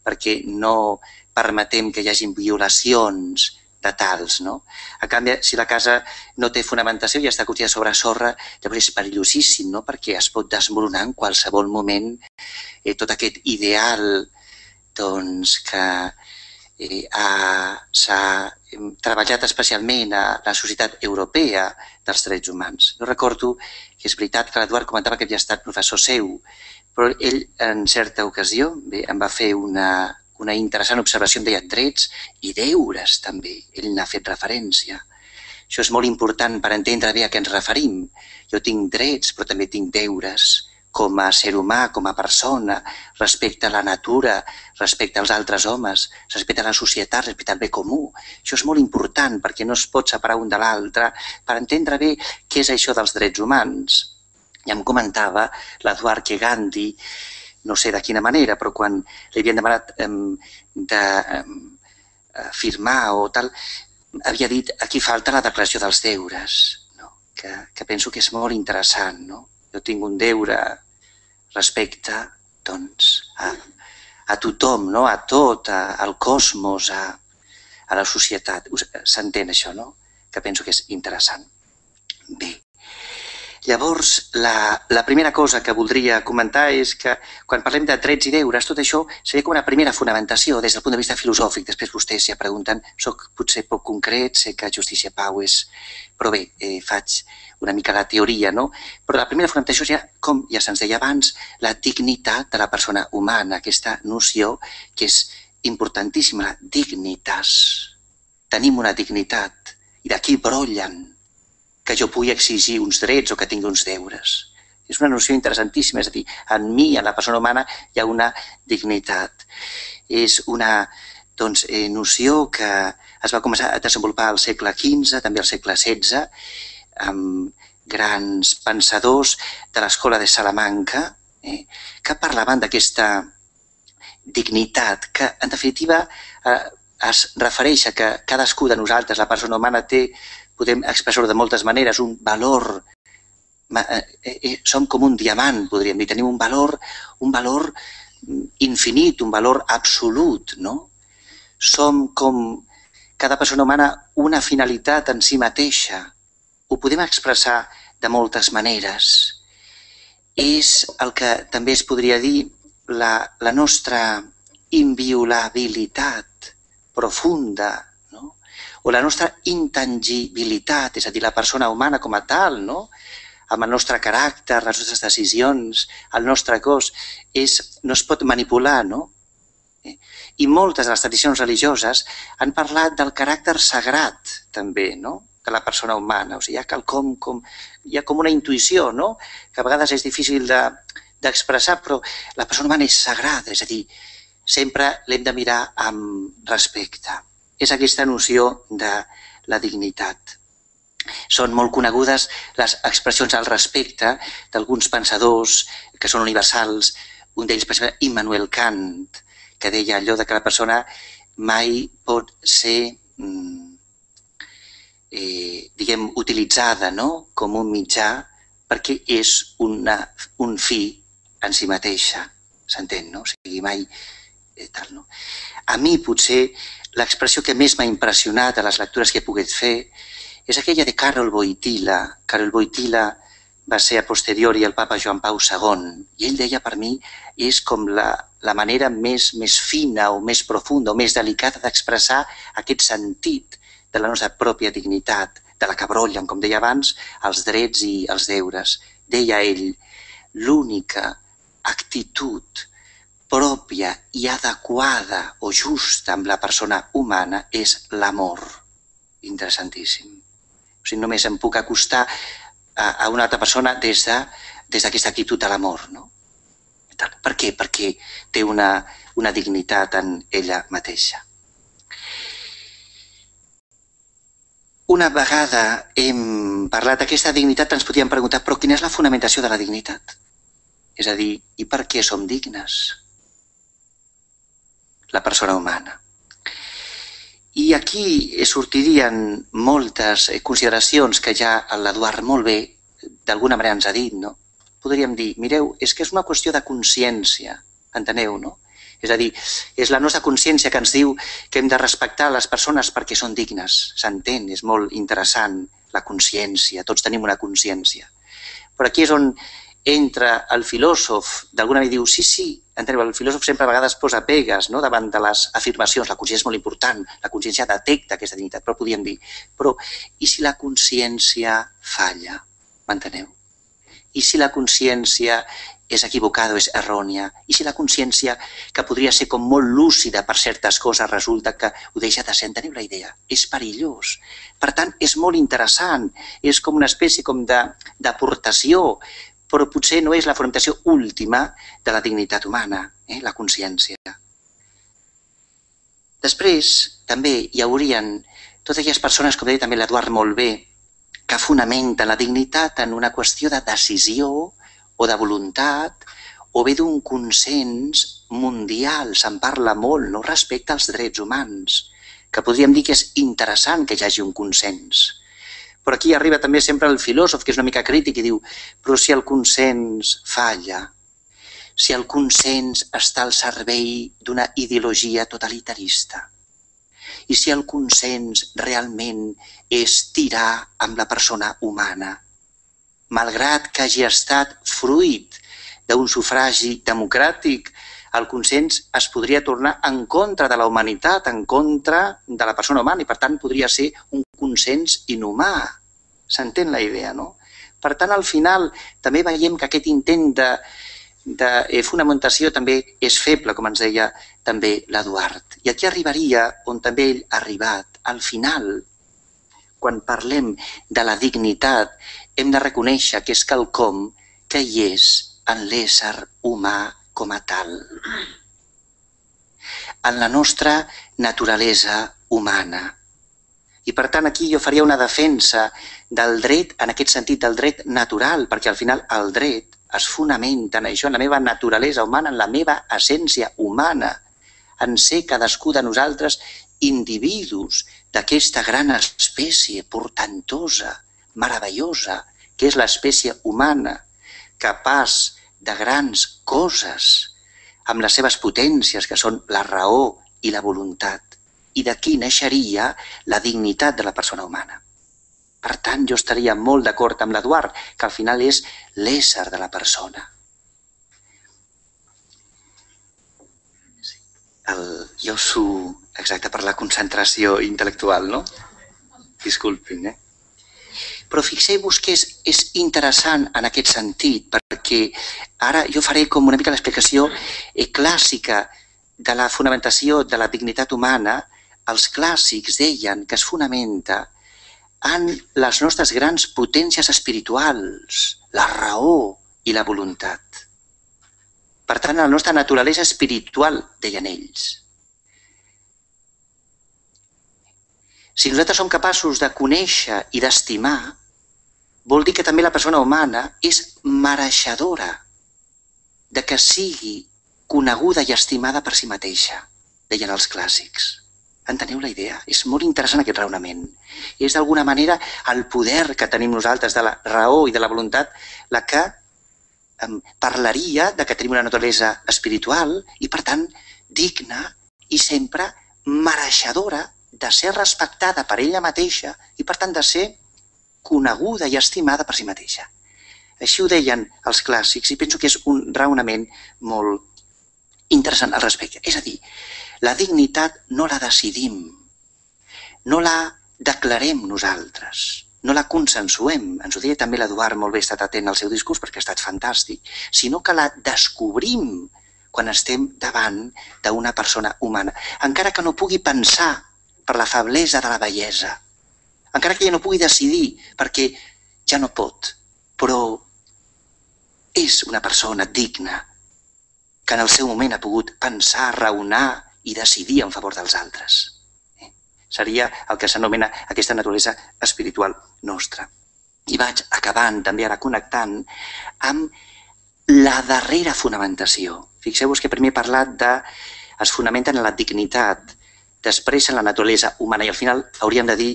perquè no permetem que hi hagin violacions de tals. No? A canvi, si la casa no té fonamentació i està construïda sobre sorra, llavors és perillosíssim, no? perquè es pot desmoronar en qualsevol moment eh, tot aquest ideal doncs, que eh, s'ha treballat especialment a la societat europea dels drets humans. Jo recordo que és veritat que l'Eduard comentava que havia estat professor seu, però ell en certa ocasió bé, em va fer una, una interessant observació, em deia drets i deures també, ell n'ha fet referència. Això és molt important per entendre bé a què ens referim. Jo tinc drets, però també tinc deures com a ser humà, com a persona, respecte a la natura, respecte als altres homes, respecte a la societat, respecte al bé comú. Això és molt important perquè no es pot separar un de l'altre per entendre bé què és això dels drets humans. Ja em comentava l'Eduard que Gandhi no sé de quina manera, però quan li havien demanat eh, de eh, firmar o tal, havia dit aquí falta la declaració dels deures, no? que, que penso que és molt interessant. No? Jo tinc un deure respecte doncs, a, a tothom, no? a tot, a, al cosmos, a, a la societat. S'entén això, no? Que penso que és interessant. Bé, Llavors, la, la primera cosa que voldria comentar és que quan parlem de drets i deures, tot això seria com una primera fonamentació des del punt de vista filosòfic. Després vostès ja pregunten, soc potser poc concret, sé que justícia pau és... Però bé, eh, faig una mica la teoria, no? Però la primera fonamentació seria, com ja se'ns deia abans, la dignitat de la persona humana, aquesta noció que és importantíssima, la dignitas. Tenim una dignitat i d'aquí brollen que jo pugui exigir uns drets o que tingui uns deures. És una noció interessantíssima, és a dir, en mi, en la persona humana, hi ha una dignitat. És una doncs, eh, noció que es va començar a desenvolupar al segle XV, també al segle XVI, amb grans pensadors de l'escola de Salamanca, eh, que parlaven d'aquesta dignitat, que en definitiva eh, es refereix a que cadascú de nosaltres, la persona humana, té podem expressar-ho de moltes maneres, un valor, eh, eh, som com un diamant, podríem dir, tenim un valor, un valor infinit, un valor absolut, no? Som com cada persona humana una finalitat en si mateixa. Ho podem expressar de moltes maneres. És el que també es podria dir la, la nostra inviolabilitat profunda, o la nostra intangibilitat, és a dir, la persona humana com a tal, no? amb el nostre caràcter, les nostres decisions, el nostre cos, és, no es pot manipular, no? Eh? I moltes de les tradicions religioses han parlat del caràcter sagrat, també, no? De la persona humana. O sigui, hi ha quelcom com, hi ha com una intuïció, no? que a vegades és difícil d'expressar, de, però la persona humana és sagrada, és a dir, sempre l'hem de mirar amb respecte és aquesta noció de la dignitat. Són molt conegudes les expressions al respecte d'alguns pensadors que són universals. Un d'ells, per exemple, Immanuel Kant, que deia allò de que la persona mai pot ser, mm, eh, diguem, utilitzada no? com un mitjà perquè és una, un fi en si mateixa, s'entén, no? O sigui, mai eh, tal, no? A mi potser l'expressió que més m'ha impressionat a les lectures que he pogut fer és aquella de Carol Boitila. Carol Boitila va ser a posteriori el papa Joan Pau II i ell deia per mi és com la, la manera més, més fina o més profunda o més delicada d'expressar aquest sentit de la nostra pròpia dignitat, de la que brollen, com deia abans, els drets i els deures. Deia ell, l'única actitud pròpia i adequada o justa amb la persona humana és l'amor. Interessantíssim. O sigui, només em puc acostar a, a una altra persona des d'aquesta de, des actitud de l'amor. No? Per què? Perquè té una, una dignitat en ella mateixa. Una vegada hem parlat d'aquesta dignitat, ens podíem preguntar, però quina és la fonamentació de la dignitat? És a dir, i per què som dignes? la persona humana. I aquí sortirien moltes consideracions que ja l'Eduard molt bé d'alguna manera ens ha dit, no? Podríem dir, mireu, és que és una qüestió de consciència, enteneu, no? És a dir, és la nostra consciència que ens diu que hem de respectar les persones perquè són dignes. S'entén, és molt interessant la consciència, tots tenim una consciència. Però aquí és on entra el filòsof, d'alguna manera diu, sí, sí, enteneu, el filòsof sempre a vegades posa pegues no? davant de les afirmacions, la consciència és molt important, la consciència detecta aquesta dignitat, però podríem dir, però i si la consciència falla? M'enteneu? I si la consciència és equivocada és errònia? I si la consciència, que podria ser com molt lúcida per certes coses, resulta que ho deixa de ser? Enteneu la idea? És perillós. Per tant, és molt interessant. És com una espècie com d'aportació però potser no és la fonamentació última de la dignitat humana, eh? la consciència. Després, també hi haurien totes aquelles persones, com deia també l'Eduard molt bé, que fonamenten la dignitat en una qüestió de decisió o de voluntat o bé d'un consens mundial, se'n parla molt, no? Respecte als drets humans, que podríem dir que és interessant que hi hagi un consens. Però aquí arriba també sempre el filòsof, que és una mica crític, i diu, però si el consens falla, si el consens està al servei d'una ideologia totalitarista, i si el consens realment és tirar amb la persona humana, malgrat que hagi estat fruit d'un sufragi democràtic, el consens es podria tornar en contra de la humanitat, en contra de la persona humana, i per tant podria ser un consens inhumà. S'entén la idea, no? Per tant, al final, també veiem que aquest intent de, de eh, fonamentació també és feble, com ens deia també l'Eduard. I aquí arribaria on també ell ha arribat. Al final, quan parlem de la dignitat, hem de reconèixer que és quelcom que hi és en l'ésser humà com a tal. En la nostra naturalesa humana. I per tant aquí jo faria una defensa del dret, en aquest sentit del dret natural, perquè al final el dret es fonamenta en això, en la meva naturalesa humana, en la meva essència humana, en ser cadascú de nosaltres individus d'aquesta gran espècie portantosa, meravellosa, que és l'espècie humana, capaç de grans coses, amb les seves potències, que són la raó i la voluntat. I d'aquí naixeria la dignitat de la persona humana. Per tant, jo estaria molt d'acord amb l'Eduard, que al final és l'ésser de la persona. El, jo su exacte per la concentració intel·lectual, no? Disculpin, eh? Però fixeu-vos que és, és interessant en aquest sentit, perquè ara jo faré com una mica l'explicació eh, clàssica de la fonamentació de la dignitat humana. Els clàssics deien que es fonamenta en les nostres grans potències espirituals, la raó i la voluntat. Per tant, la nostra naturalesa espiritual, deien ells. Si nosaltres som capaços de conèixer i d'estimar, vol dir que també la persona humana és mereixedora de que sigui coneguda i estimada per si mateixa, deien els clàssics. Enteneu la idea? És molt interessant aquest raonament. És d'alguna manera el poder que tenim nosaltres de la raó i de la voluntat la que em parlaria de que tenim una naturalesa espiritual i, per tant, digna i sempre mereixedora de ser respectada per ella mateixa i, per tant, de ser coneguda i estimada per si mateixa. Així ho deien els clàssics i penso que és un raonament molt interessant al respecte. És a dir, la dignitat no la decidim, no la declarem nosaltres, no la consensuem, ens ho deia també l'Eduard, molt bé, estat atent al seu discurs perquè ha estat fantàstic, sinó que la descobrim quan estem davant d'una persona humana, encara que no pugui pensar per la feblesa de la bellesa, encara que ella no pugui decidir, perquè ja no pot, però és una persona digna, que en el seu moment ha pogut pensar, raonar i decidir en favor dels altres. Eh? Seria el que s'anomena aquesta naturalesa espiritual nostra. I vaig acabant, també ara connectant, amb la darrera fonamentació. Fixeu-vos que primer he parlat de es fonamenten en la dignitat, després en la naturalesa humana i al final hauríem de dir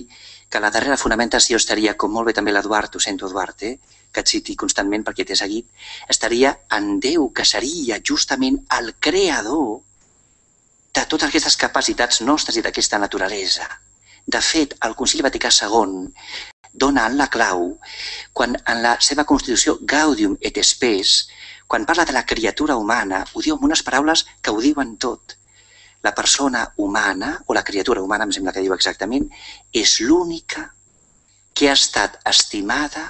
que la darrera fonamentació estaria, com molt bé també l'Eduard, ho sento Eduard, eh? que et citi constantment perquè t'he seguit, estaria en Déu, que seria justament el creador de totes aquestes capacitats nostres i d'aquesta naturalesa. De fet, el Concili Vaticà II dona la clau quan en la seva Constitució Gaudium et Spes, quan parla de la criatura humana, ho diu amb unes paraules que ho diuen tot la persona humana, o la criatura humana, em sembla que diu exactament, és l'única que ha estat estimada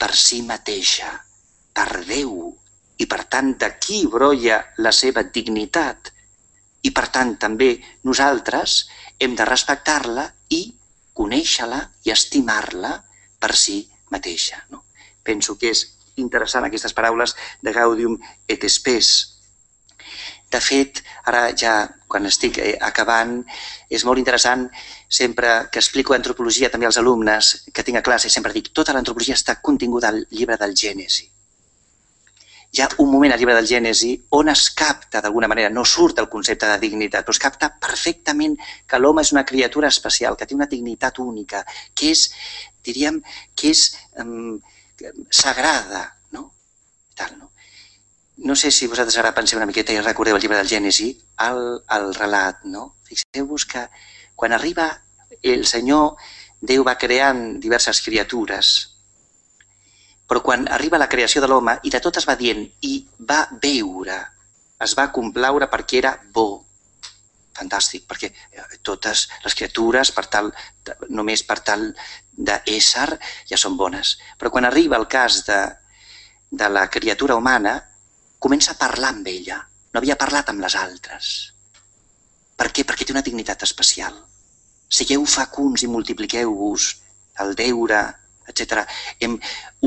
per si mateixa, per Déu, i per tant d'aquí brolla la seva dignitat. I per tant també nosaltres hem de respectar-la i conèixer-la i estimar-la per si mateixa. No? Penso que és interessant aquestes paraules de Gaudium et Spes, de fet, ara ja quan estic eh, acabant, és molt interessant, sempre que explico antropologia també als alumnes que tinc a classe, sempre dic, tota l'antropologia està continguda al llibre del Gènesi. Hi ha un moment al llibre del Gènesi on es capta d'alguna manera, no surt el concepte de dignitat, però es capta perfectament que l'home és una criatura especial, que té una dignitat única, que és, diríem, que és um, sagrada, no? Tal, no? No sé si vosaltres ara penseu una miqueta i recordeu el llibre del Gènesi, el, el relat, no? Fixeu-vos que quan arriba el Senyor, Déu va creant diverses criatures, Però quan arriba la creació de l'home i de tot es va dient i va veure, es va complaure perquè era bo. Fantàstic, perquè eh, totes les criatures, per tal, només per tal d'ésser, ja són bones. Però quan arriba el cas de, de la criatura humana, comença a parlar amb ella. No havia parlat amb les altres. Per què? Perquè té una dignitat especial. Sigueu facunds i multipliqueu-vos el deure, etc.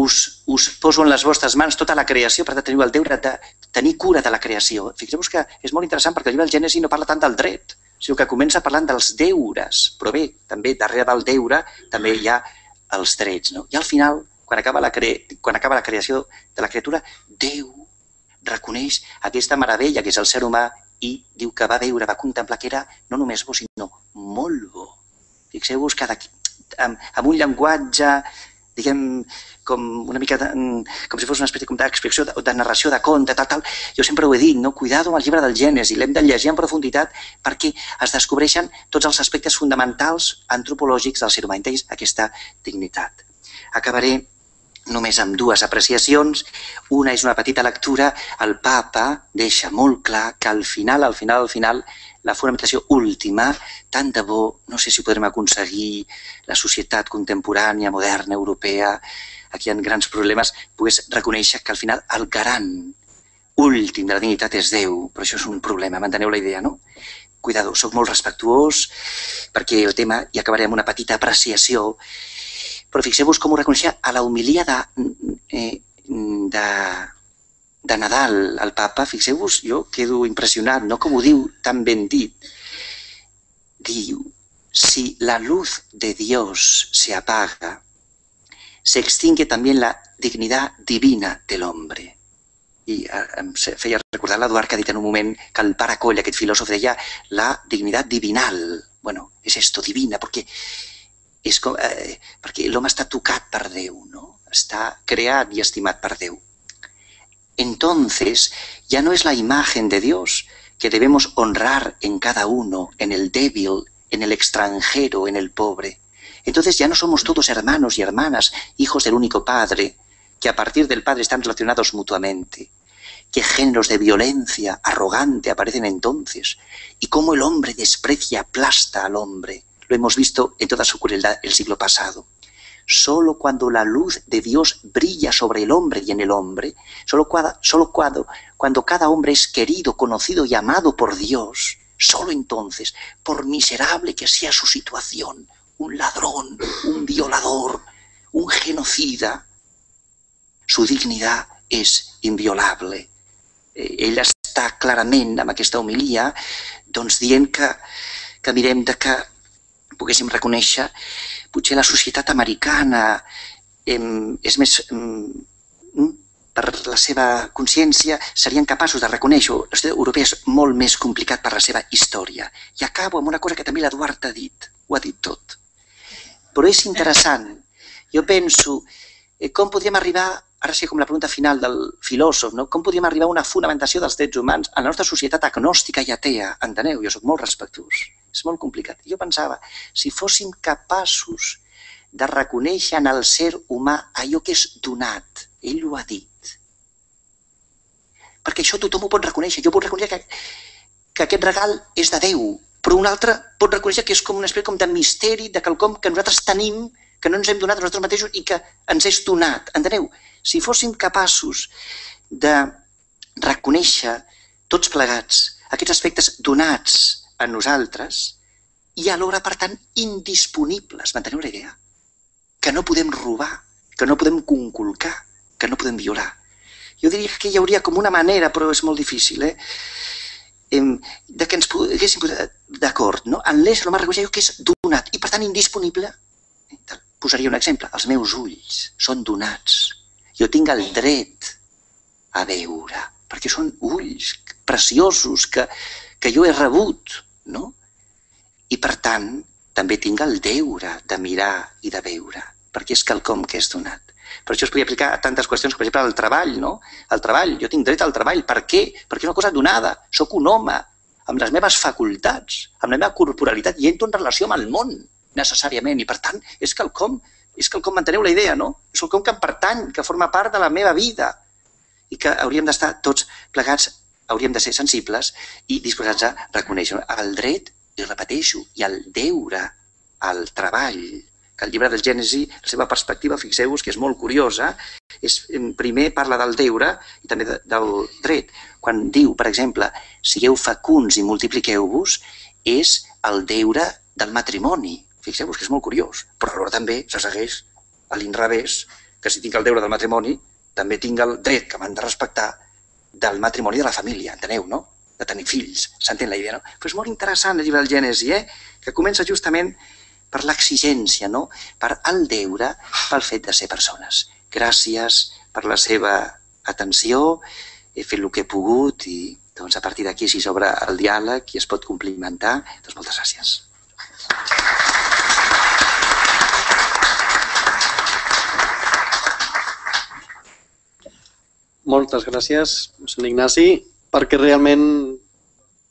Us, us poso en les vostres mans tota la creació per teniu el deure de tenir cura de la creació. Fixeu-vos que és molt interessant perquè el llibre del Gènesi no parla tant del dret, sinó que comença parlant dels deures. Però bé, també darrere del deure també hi ha els drets. No? I al final, quan acaba, la cre... quan acaba la creació de la criatura, Déu reconeix aquesta meravella que és el ser humà i diu que va veure, va contemplar que era no només bo, sinó molt bo. Fixeu-vos que amb, amb un llenguatge, diguem, com una mica de, com si fos una espècie d'explicació, de, de narració de conte, tal, tal. Jo sempre ho he dit, no? cuidado amb el llibre del Gènesi, l'hem de llegir en profunditat perquè es descobreixen tots els aspectes fonamentals antropològics del ser humà, aquesta dignitat. Acabaré només amb dues apreciacions. Una és una petita lectura. El papa deixa molt clar que al final, al final, al final, la fonamentació última, tant de bo, no sé si podrem aconseguir la societat contemporània, moderna, europea, aquí hi ha grans problemes, pogués reconèixer que al final el garant últim de la dignitat és Déu, però això és un problema, manteneu la idea, no? Cuidado, sóc molt respectuós perquè el tema, i acabaré amb una petita apreciació, però fixeu-vos com ho reconeixia a la humilia de, eh, de, de Nadal, el papa, fixeu-vos, jo quedo impressionat, no com ho diu tan ben dit. Diu, si la luz de Dios se apaga, se extingue también la dignidad divina del hombre. I eh, em feia recordar l'Eduard que ha dit en un moment que el pare Coll, aquest filòsof, deia la dignitat divinal. Bueno, és esto, divina, perquè és com, eh, perquè l'home està tocat per no? Està creat i estimat per Déu. Entonces, ya no es la imagen de Dios que debemos honrar en cada uno, en el débil, en el extranjero, en el pobre. Entonces ya no somos todos hermanos y hermanas, hijos del único Padre, que a partir del Padre están relacionados mutuamente. Qué géneros de violencia arrogante aparecen entonces, y cómo el hombre desprecia, aplasta al hombre. Lo hemos visto en toda su crueldad el siglo pasado. Solo cuando la luz de Dios brilla sobre el hombre y en el hombre, solo, cuando, cada hombre es querido, conocido y amado por Dios, solo entonces, por miserable que sea su situación, un ladrón, un violador, un genocida, su dignidad és inviolable. Eh, ella està clarament amb aquesta homilia doncs, dient que, que poguéssim reconèixer, potser la societat americana em, és més... Em, per la seva consciència serien capaços de reconèixer la societat europea és molt més complicat per la seva història. I acabo amb una cosa que també l'Eduard ha dit, ho ha dit tot. Però és interessant. Jo penso, eh, com podríem arribar, ara sí com la pregunta final del filòsof, no? com podríem arribar a una fonamentació dels drets humans a la nostra societat agnòstica i atea? Enteneu? Jo sóc molt respectuós. És molt complicat. Jo pensava, si fóssim capaços de reconèixer en el ser humà allò que és donat, ell ho ha dit. Perquè això tothom ho pot reconèixer. Jo puc reconèixer que, que aquest regal és de Déu, però un altre pot reconèixer que és com una espècie com de misteri, de quelcom que nosaltres tenim, que no ens hem donat nosaltres mateixos i que ens és donat. Enteneu? Si fóssim capaços de reconèixer tots plegats aquests aspectes donats a nosaltres i alhora, per tant, indisponibles. Manteniu la idea? Que no podem robar, que no podem conculcar, que no podem violar. Jo diria que hi hauria com una manera, però és molt difícil, eh? de que ens poguéssim posar d'acord. No? En l'és l'home reconeix que és donat i, per tant, indisponible. Posaria un exemple. Els meus ulls són donats. Jo tinc el dret a veure, perquè són ulls preciosos que, que jo he rebut no? I per tant, també tinc el deure de mirar i de veure, perquè és quelcom que és donat. Per això es podria aplicar a tantes qüestions, com per exemple el treball, no? El treball, jo tinc dret al treball. Per què? Perquè és una cosa donada. Soc un home, amb les meves facultats, amb la meva corporalitat, i entro en relació amb el món, necessàriament. I per tant, és quelcom és que com manteneu la idea, no? És com que em pertany, que forma part de la meva vida i que hauríem d'estar tots plegats, hauríem de ser sensibles i disposats a reconèixer el dret, i repeteixo, i el deure, al treball, que el llibre del Gènesi, la seva perspectiva, fixeu-vos que és molt curiosa, és, primer parla del deure i també de, del dret. Quan diu, per exemple, sigueu fecuns i multipliqueu-vos, és el deure del matrimoni. Fixeu-vos que és molt curiós, però alhora també se segueix a l'inrevés, que si tinc el deure del matrimoni, també tinc el dret que m'han de respectar del matrimoni de la família, enteneu, no? De tenir fills, s'entén la idea, no? Però és molt interessant el llibre del Gènesi, eh? Que comença justament per l'exigència, no? Per el deure, pel fet de ser persones. Gràcies per la seva atenció, he fet el que he pogut i doncs, a partir d'aquí, si s'obre el diàleg i es pot complimentar, doncs moltes gràcies. Moltes gràcies, Sant Ignasi, perquè realment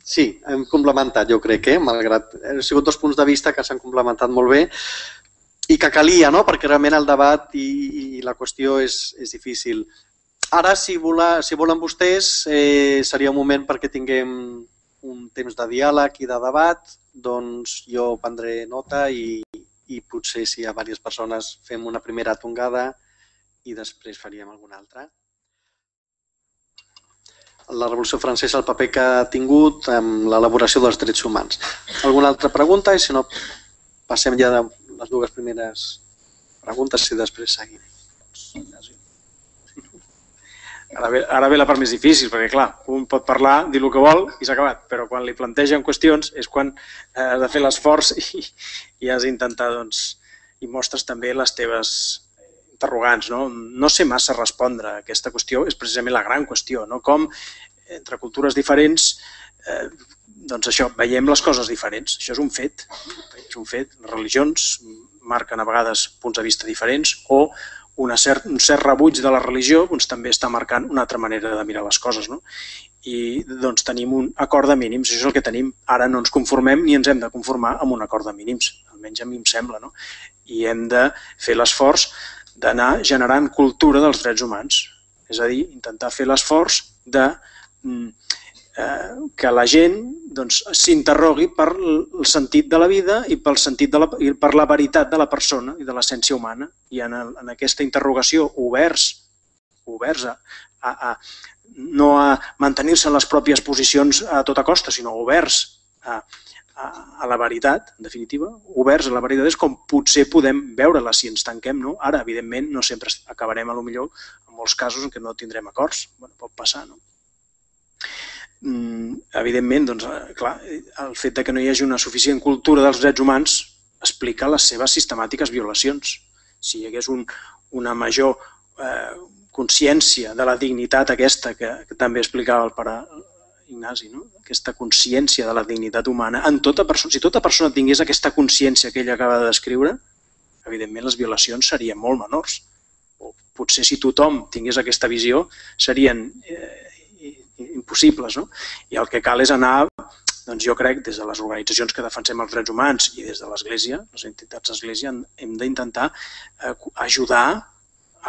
sí, hem complementat, jo crec, eh? malgrat han sigut dos punts de vista que s'han complementat molt bé i que calia, no? perquè realment el debat i, i la qüestió és, és difícil. Ara, si, vola, si volen vostès, eh, seria un moment perquè tinguem un temps de diàleg i de debat, doncs jo prendré nota i, i potser si hi ha diverses persones fem una primera tongada i després faríem alguna altra la Revolució Francesa el paper que ha tingut en l'elaboració dels drets humans. Alguna altra pregunta? I si no, passem ja de les dues primeres preguntes i després seguim. Ara ve, ara ve la part més difícil, perquè clar, un pot parlar, dir el que vol i s'ha acabat, però quan li plantegen qüestions és quan eh, has de fer l'esforç i, i has d'intentar, doncs, i mostres també les teves interrogants. No? no sé massa respondre a aquesta qüestió, és precisament la gran qüestió. No? Com entre cultures diferents eh, doncs això, veiem les coses diferents. Això és un fet. És un fet. Les religions marquen a vegades punts de vista diferents o una cert, un cert rebuig de la religió doncs, també està marcant una altra manera de mirar les coses. No? I doncs tenim un acord de mínims, això és el que tenim. Ara no ens conformem ni ens hem de conformar amb un acord de mínims, almenys a mi em sembla. No? I hem de fer l'esforç d'anar generant cultura dels drets humans. És a dir, intentar fer l'esforç de mm, eh, que la gent doncs, s'interrogui per el sentit de la vida i pel sentit de la, i per la veritat de la persona i de l'essència humana. I en, el, en aquesta interrogació oberts, oberts a, a, a no a mantenir-se en les pròpies posicions a tota costa, sinó oberts a, a, a la veritat, en definitiva, oberts a la veritat és com potser podem veure-la si ens tanquem. No? Ara, evidentment, no sempre acabarem a lo millor en molts casos en què no tindrem acords. Bueno, pot passar, no? Mm, evidentment, doncs, eh, clar, el fet de que no hi hagi una suficient cultura dels drets humans explica les seves sistemàtiques violacions. Si hi hagués un, una major eh, consciència de la dignitat aquesta que, que també explicava el pare, Ignasi, no? aquesta consciència de la dignitat humana. En tota persona, si tota persona tingués aquesta consciència que ell acaba de descriure, evidentment les violacions serien molt menors. O potser si tothom tingués aquesta visió serien eh, impossibles. No? I el que cal és anar, doncs jo crec, des de les organitzacions que defensem els drets humans i des de l'Església, les entitats d'Església, hem d'intentar eh, ajudar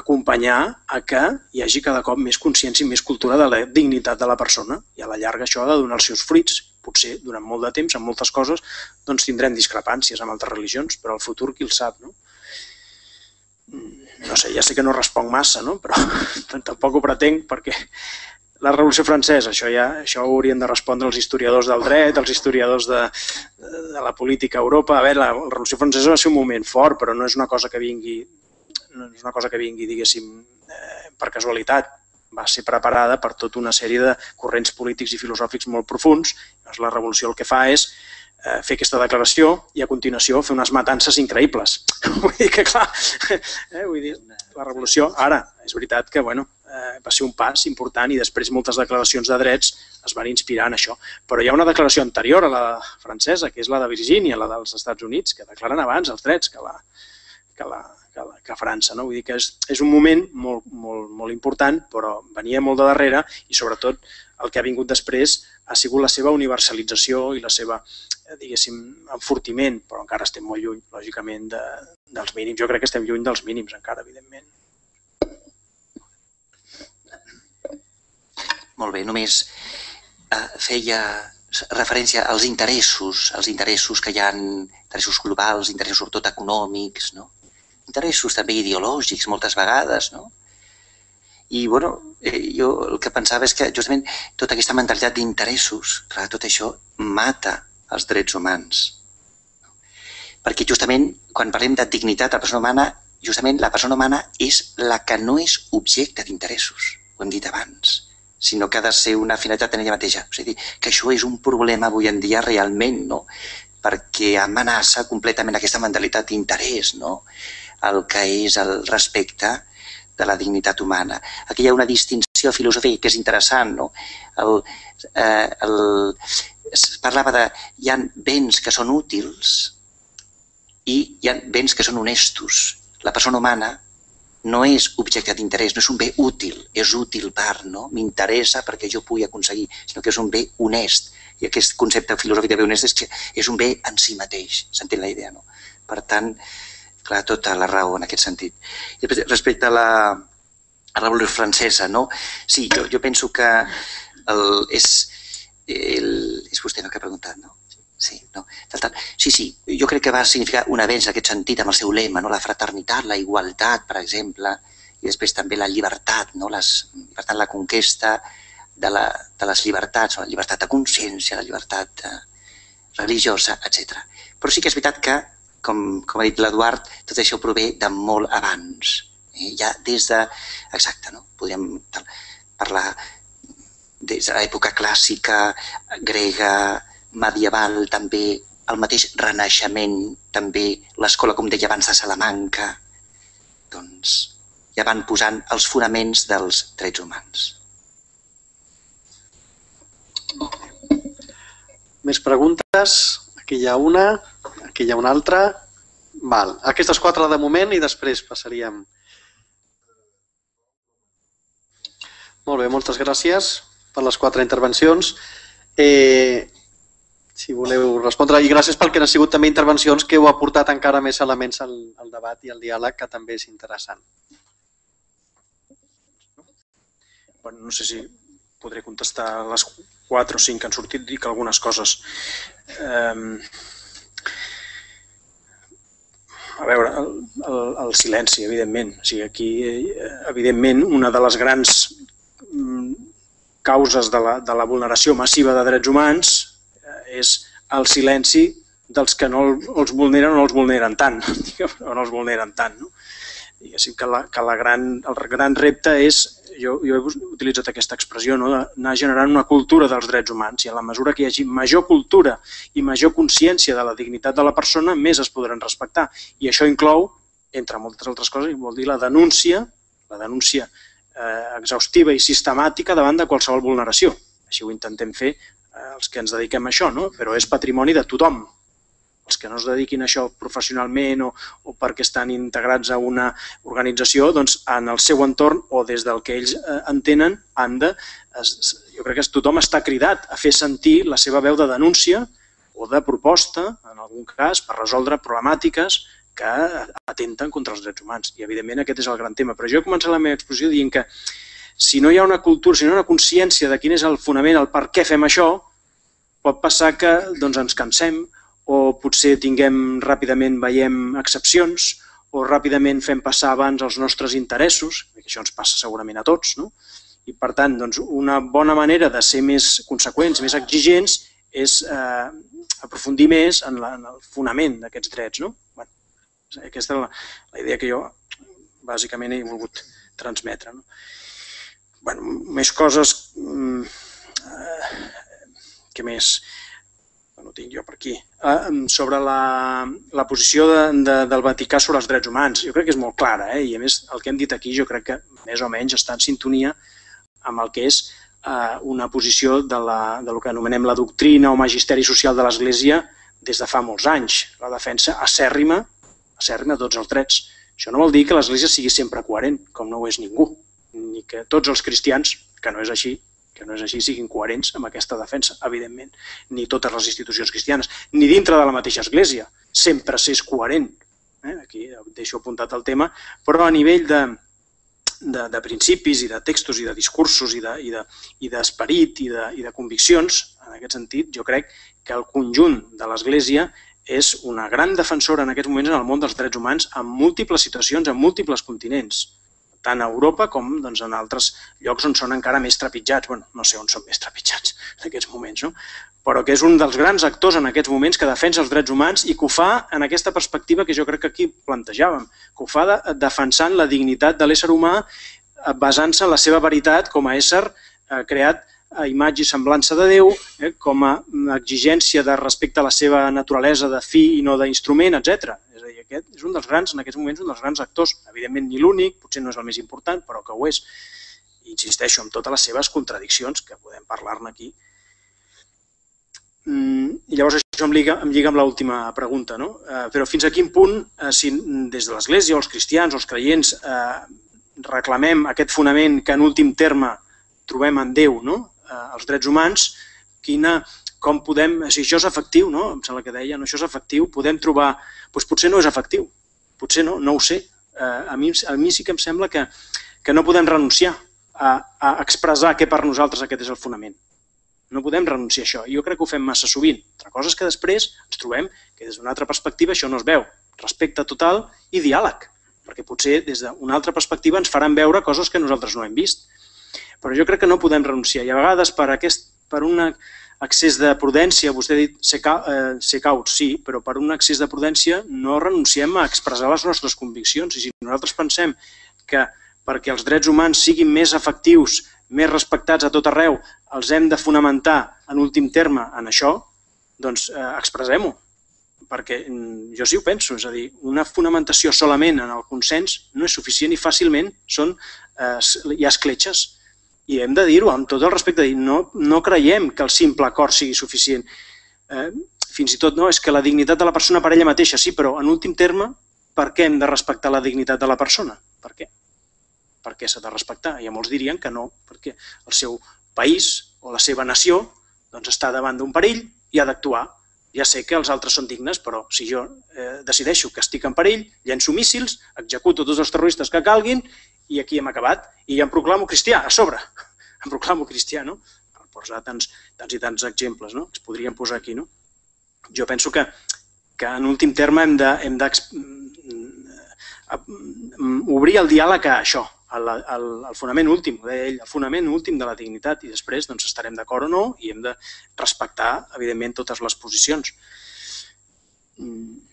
acompanyar a que hi hagi cada cop més consciència i més cultura de la dignitat de la persona i a la llarga això ha de donar els seus fruits. Potser durant molt de temps, en moltes coses, doncs tindrem discrepàncies amb altres religions, però el futur qui el sap, no? Mm, no sé, ja sé que no responc massa, no? però tampoc ho pretenc perquè la Revolució Francesa, això ja això ho haurien de respondre els historiadors del dret, els historiadors de, de la política a Europa. A veure, la Revolució Francesa va ser un moment fort, però no és una cosa que vingui no és una cosa que vingui, diguéssim, eh, per casualitat, va ser preparada per tota una sèrie de corrents polítics i filosòfics molt profuns. Llavors, la revolució el que fa és eh, fer aquesta declaració i a continuació fer unes matances increïbles. vull dir que, clar, eh, vull dir, la revolució, ara, és veritat que, bueno, eh, va ser un pas important i després moltes declaracions de drets es van inspirar en això. Però hi ha una declaració anterior a la francesa, que és la de Virgínia, la dels Estats Units, que declaren abans els drets que la, que la, que, que França. No? Vull dir que és, és un moment molt, molt, molt important, però venia molt de darrere i sobretot el que ha vingut després ha sigut la seva universalització i la seva, eh, diguéssim, enfortiment, però encara estem molt lluny, lògicament, de, dels mínims. Jo crec que estem lluny dels mínims encara, evidentment. Molt bé, només eh, feia referència als interessos, als interessos que hi ha, interessos globals, interessos sobretot econòmics, no? Interessos també ideològics moltes vegades, no? I, bueno, eh, jo el que pensava és que justament tota aquesta mentalitat d'interessos, clar, tot això mata els drets humans. Perquè justament, quan parlem de dignitat de la persona humana, justament la persona humana és la que no és objecte d'interessos, ho hem dit abans sinó que ha de ser una finalitat en ella mateixa. És a dir, que això és un problema avui en dia realment, no? perquè amenaça completament aquesta mentalitat d'interès, no? El que és el respecte de la dignitat humana. Aquí hi ha una distinció filosòfica que és interessant. No? El, eh, el, es parlava de... Hi ha béns que són útils i hi ha béns que són honestos. La persona humana no és objecte d'interès, no és un bé útil, és útil per, no? M'interessa perquè jo pugui aconseguir, sinó que és un bé honest. I aquest concepte filosòfic de bé honest és que és un bé en si mateix, s'entén la idea, no? Per tant, clar, tota la raó en aquest sentit. I respecte a la, a la Revolució Francesa, no? Sí, jo, jo penso que el, és, el, és vostè no que ha preguntat, no? Sí, no? Tal, tal. sí, sí, jo crec que va significar un avenç en aquest sentit amb el seu lema, no? la fraternitat, la igualtat, per exemple, i després també la llibertat, no? Les, per tant, la conquesta de, la, de les llibertats, la llibertat de consciència, la llibertat eh, religiosa, etc. Però sí que és veritat que, com, com ha dit l'Eduard, tot això prové de molt abans. Eh? Ja des de... Exacte, no? Podríem parlar des de l'època clàssica, grega, medieval també, el mateix renaixement també, l'escola, com deia abans, de Salamanca, doncs ja van posant els fonaments dels drets humans. Més preguntes? Aquí hi ha una, aquí hi ha una altra. Val. Aquestes quatre de moment i després passaríem. Molt bé, moltes gràcies per les quatre intervencions. Eh, si voleu respondre. I gràcies pel que han sigut també intervencions que heu aportat encara més elements al, al debat i al diàleg, que també és interessant. Bueno, no sé si podré contestar les quatre o cinc que han sortit, dic algunes coses. Um, a veure, el, el, el silenci, evidentment. O sigui, aquí, eh, evidentment, una de les grans mm, causes de la, de la vulneració massiva de drets humans és el silenci dels que no els vulneren o no els vulneren tant, o no els vulneren tant. No? Diguéssim que, la, que la gran, el gran repte és, jo, jo he utilitzat aquesta expressió, no? anar generant una cultura dels drets humans i a la mesura que hi hagi major cultura i major consciència de la dignitat de la persona, més es podran respectar. I això inclou, entre moltes altres coses, vol dir la denúncia, la denúncia eh, exhaustiva i sistemàtica davant de qualsevol vulneració. Així ho intentem fer Eh, els que ens dediquem a això, no? però és patrimoni de tothom. Els que no es dediquin a això professionalment o, o perquè estan integrats a una organització, doncs en el seu entorn o des del que ells eh, entenen han de... Es, jo crec que tothom està cridat a fer sentir la seva veu de denúncia o de proposta, en algun cas, per resoldre problemàtiques que atenten contra els drets humans. I, evidentment, aquest és el gran tema. Però jo he començat la meva exposició dient que si no hi ha una cultura, si no hi ha una consciència de quin és el fonament, el per què fem això, pot passar que doncs, ens cansem o potser tinguem ràpidament veiem excepcions o ràpidament fem passar abans els nostres interessos, que això ens passa segurament a tots, no? I per tant, doncs, una bona manera de ser més conseqüents, més exigents, és eh, aprofundir més en, la, en el fonament d'aquests drets. No? Bueno, aquesta és la, la idea que jo bàsicament he volgut transmetre. No? bueno, més coses... Mm, eh, què més? No tinc jo per aquí. Eh, sobre la, la posició de, de, del Vaticà sobre els drets humans. Jo crec que és molt clara, eh? i a més el que hem dit aquí jo crec que més o menys està en sintonia amb el que és eh, una posició de, la, de lo que anomenem la doctrina o magisteri social de l'Església des de fa molts anys. La defensa acèrrima, acèrrima tots els drets. Això no vol dir que l'Església sigui sempre coherent, com no ho és ningú ni que tots els cristians, que no és així, que no és així, siguin coherents amb aquesta defensa, evidentment. Ni totes les institucions cristianes, ni dintre de la mateixa església. Sempre s'és coherent. eh? aquí deixo apuntat el tema, però a nivell de, de, de principis i de textos i de discursos i d'esperit de, i, de, i, de, i de conviccions, en aquest sentit, jo crec que el conjunt de l'Església és una gran defensora en aquests moments en el món dels drets humans en múltiples situacions, en múltiples continents, tant a Europa com doncs, en altres llocs on són encara més trepitjats. bueno, no sé on són més trepitjats en aquests moments, no? però que és un dels grans actors en aquests moments que defensa els drets humans i que ho fa en aquesta perspectiva que jo crec que aquí plantejàvem, que ho fa de, defensant la dignitat de l'ésser humà eh, basant-se en la seva veritat com a ésser eh, creat a imatge i semblança de Déu, eh, com a exigència de respecte a la seva naturalesa de fi i no d'instrument, etc. Aquest és un dels grans, en aquests moments, un dels grans actors. Evidentment, ni l'únic, potser no és el més important, però que ho és. Insisteixo, amb totes les seves contradiccions, que podem parlar-ne aquí. Mm, I llavors això em lliga, em lliga amb l'última pregunta, no? Eh, però fins a quin punt, eh, si des de l'Església, els cristians, els creients, eh, reclamem aquest fonament que en últim terme trobem en Déu, no? eh, els drets humans, quina, com podem, si això és efectiu, no? em sembla que deia, no, això és efectiu, podem trobar, doncs potser no és efectiu, potser no, no ho sé. Eh, a, mi, a mi sí que em sembla que, que no podem renunciar a, a expressar que per nosaltres aquest és el fonament. No podem renunciar a això. Jo crec que ho fem massa sovint. Altra cosa és que després ens trobem que des d'una altra perspectiva això no es veu. Respecte total i diàleg, perquè potser des d'una altra perspectiva ens faran veure coses que nosaltres no hem vist. Però jo crec que no podem renunciar i a vegades per, aquest, per un accés de prudència, vostè ha dit ser, ca, eh, ser cauts, sí, però per un accés de prudència no renunciem a expressar les nostres conviccions. I si nosaltres pensem que perquè els drets humans siguin més efectius, més respectats a tot arreu, els hem de fonamentar en últim terme en això, doncs eh, expressem-ho. Perquè mm, jo sí ho penso, és a dir, una fonamentació solament en el consens no és suficient i fàcilment són, eh, hi ha escletxes i hem de dir-ho amb tot el respecte, dir, no, no creiem que el simple acord sigui suficient. Eh, fins i tot no, és que la dignitat de la persona per ella mateixa, sí, però en últim terme, per què hem de respectar la dignitat de la persona? Per què? Per què s'ha de respectar? I molts dirien que no, perquè el seu país o la seva nació doncs està davant d'un perill i ha d'actuar. Ja sé que els altres són dignes, però si jo eh, decideixo que estic en perill, llenço míssils, executo tots els terroristes que calguin i aquí hem acabat. I em proclamo cristià, a sobre. Em proclamo cristià, no? Per posar tants, tants i tants exemples, no? Es podrien posar aquí, no? Jo penso que, que en últim terme hem de, hem de obrir el diàleg a això, al, al, al fonament últim, deia ell, el fonament últim de la dignitat i després doncs, estarem d'acord o no i hem de respectar, evidentment, totes les posicions. Mm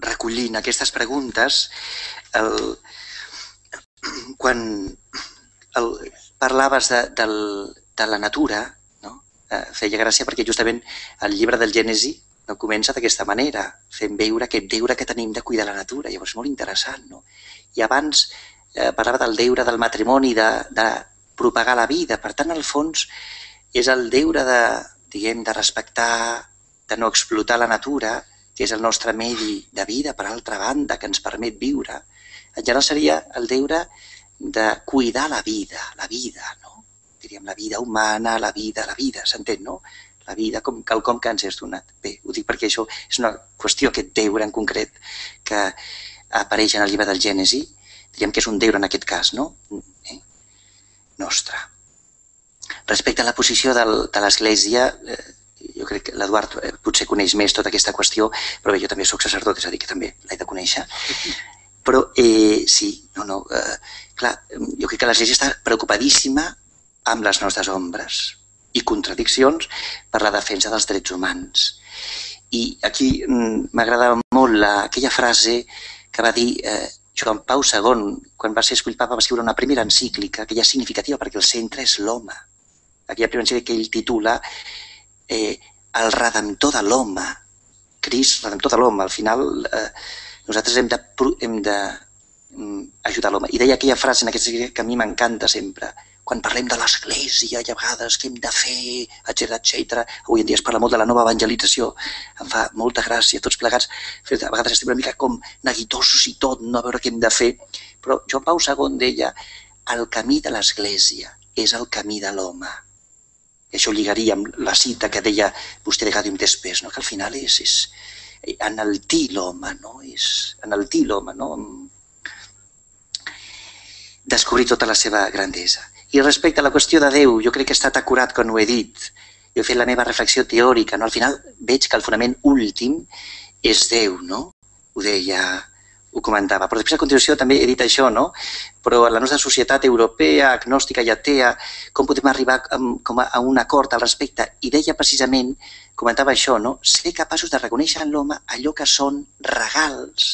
recollint aquestes preguntes, el, quan el, parlaves de, del, de la natura, no? eh, feia gràcia perquè justament el llibre del Gènesi no comença d'aquesta manera, fent veure aquest deure que tenim de cuidar la natura. Llavors, molt interessant, no? I abans eh, parlava del deure del matrimoni, de, de propagar la vida. Per tant, al fons, és el deure de, diguem, de respectar, de no explotar la natura, que és el nostre medi de vida, per altra banda, que ens permet viure, general seria el deure de cuidar la vida, la vida, no? Diríem la vida humana, la vida, la vida, s'entén, no? La vida com quelcom que ens és donat. Bé, ho dic perquè això és una qüestió, aquest deure en concret, que apareix en el llibre del Gènesi, diríem que és un deure en aquest cas, no? Eh? Nostre. Respecte a la posició del, de l'Església, eh, jo crec que l'Eduard eh, potser coneix més tota aquesta qüestió, però bé, jo també sóc sacerdot, és a dir, que també l'he de conèixer. Però eh, sí, no, no, eh, clar, jo crec que l'Església està preocupadíssima amb les nostres ombres i contradiccions per la defensa dels drets humans. I aquí mm, m'agrada molt la, aquella frase que va dir eh, Joan Pau II, quan va ser escollit papa, va escriure una primera encíclica que ja és significativa perquè el centre és l'home. Aquella primera encíclica que ell titula eh, el redemptor de l'home, Crist, redemptor de l'home. Al final eh, nosaltres hem de, hem de mm, ajudar l'home. I deia aquella frase en aquesta que a mi m'encanta sempre, quan parlem de l'Església i a vegades què hem de fer, etc etc. Avui en dia es parla molt de la nova evangelització. Em fa molta gràcia, tots plegats. A vegades estem una mica com neguitosos i tot, no a veure què hem de fer. Però Joan Pau II deia el camí de l'Església és el camí de l'home I això lligaria amb la cita que deia vostè de Gàdium després, no? que al final és, és enaltir l'home, no? és enaltir l'home, no? descobrir tota la seva grandesa. I respecte a la qüestió de Déu, jo crec que he estat acurat quan ho he dit. Jo he fet la meva reflexió teòrica, no? Al final veig que el fonament últim és Déu, no? Ho deia ho comentava. Però després a continuació també he dit això, no? Però la nostra societat europea, agnòstica i atea, com podem arribar a, com a, a un acord al respecte? I deia precisament, comentava això, no? Ser capaços de reconèixer en l'home allò que són regals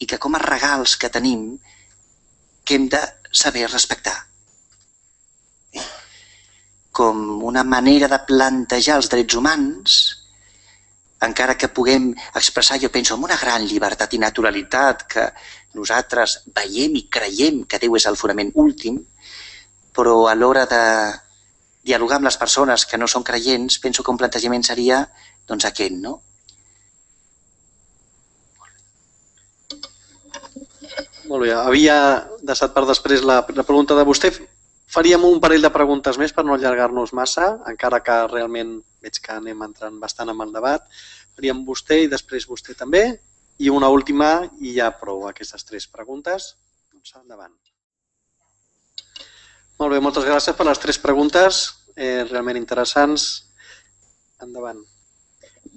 i que com a regals que tenim que hem de saber respectar. Com una manera de plantejar els drets humans encara que puguem expressar, jo penso, amb una gran llibertat i naturalitat que nosaltres veiem i creiem que Déu és el fonament últim, però a l'hora de dialogar amb les persones que no són creients, penso que un plantejament seria doncs aquest, no? Molt bé, havia deixat per després la, la pregunta de vostè. Faríem un parell de preguntes més per no allargar-nos massa, encara que realment veig que anem entrant bastant amb el debat. Faríem vostè i després vostè també. I una última i ja prou aquestes tres preguntes. Doncs endavant. Molt bé, moltes gràcies per les tres preguntes, eh, realment interessants. Endavant.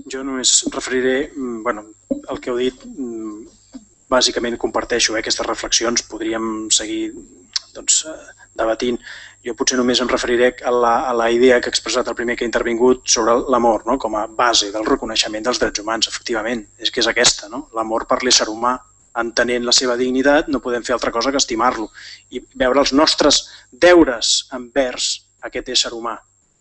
Jo només referiré, mm, bueno, el que heu dit, mm, bàsicament comparteixo eh, aquestes reflexions, podríem seguir doncs, eh, debatint. Jo potser només em referiré a la, a la idea que ha expressat el primer que ha intervingut sobre l'amor no? com a base del reconeixement dels drets humans, efectivament. És que és aquesta, no? l'amor per l'ésser humà, entenent la seva dignitat, no podem fer altra cosa que estimar-lo i veure els nostres deures envers aquest ésser humà.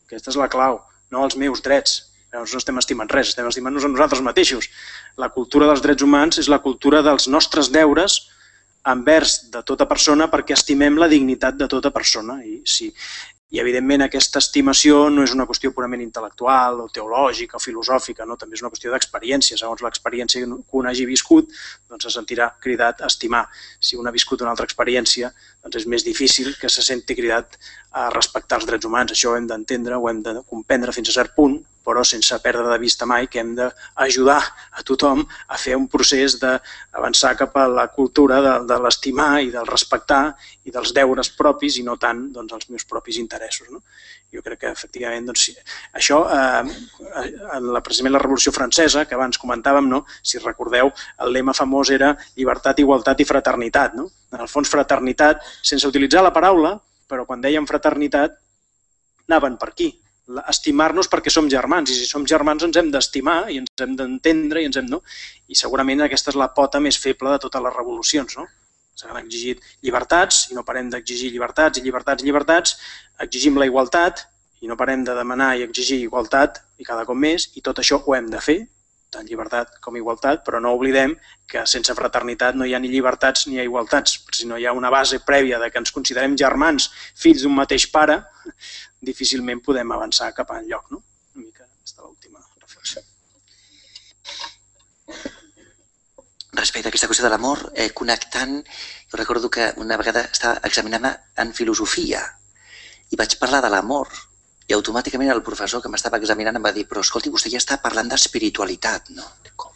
Aquesta és la clau, no els meus drets. Llavors no estem estimant res, estem estimant-nos a nosaltres mateixos. La cultura dels drets humans és la cultura dels nostres deures envers de tota persona perquè estimem la dignitat de tota persona. I, si, i evidentment aquesta estimació no és una qüestió purament intel·lectual o teològica o filosòfica, no? també és una qüestió d'experiència. Segons l'experiència que un hagi viscut, doncs se sentirà cridat a estimar. Si un ha viscut una altra experiència, doncs és més difícil que se senti cridat a respectar els drets humans. Això ho hem d'entendre, ho hem de comprendre fins a cert punt, però sense perdre de vista mai que hem d'ajudar a tothom a fer un procés d'avançar cap a la cultura de, de l'estimar i del respectar i dels deures propis i no tant doncs, els meus propis interessos. No? Jo crec que, efectivament, doncs, això, eh, en la, precisament la Revolució Francesa, que abans comentàvem, no? si recordeu, el lema famós era llibertat, igualtat i fraternitat. No? En el fons, fraternitat, sense utilitzar la paraula, però quan dèiem fraternitat, anaven per aquí, estimar-nos perquè som germans i si som germans ens hem d'estimar i ens hem d'entendre i ens hem no i segurament aquesta és la pota més feble de totes les revolucions no s'han exigit llibertats i no parem d'exigir llibertats i llibertats i llibertats exigim la igualtat i no parem de demanar i exigir igualtat i cada cop més i tot això ho hem de fer tant llibertat com igualtat, però no oblidem que sense fraternitat no hi ha ni llibertats ni igualtats. Si no hi ha una base prèvia de que ens considerem germans, fills d'un mateix pare, difícilment podem avançar cap a enlloc. No? Una mica aquesta l'última reflexió. Respecte a aquesta qüestió de l'amor, eh, connectant, jo recordo que una vegada estava examinant en filosofia i vaig parlar de l'amor i automàticament el professor que m'estava examinant em va dir però escolti, vostè ja està parlant d'espiritualitat, no? Com?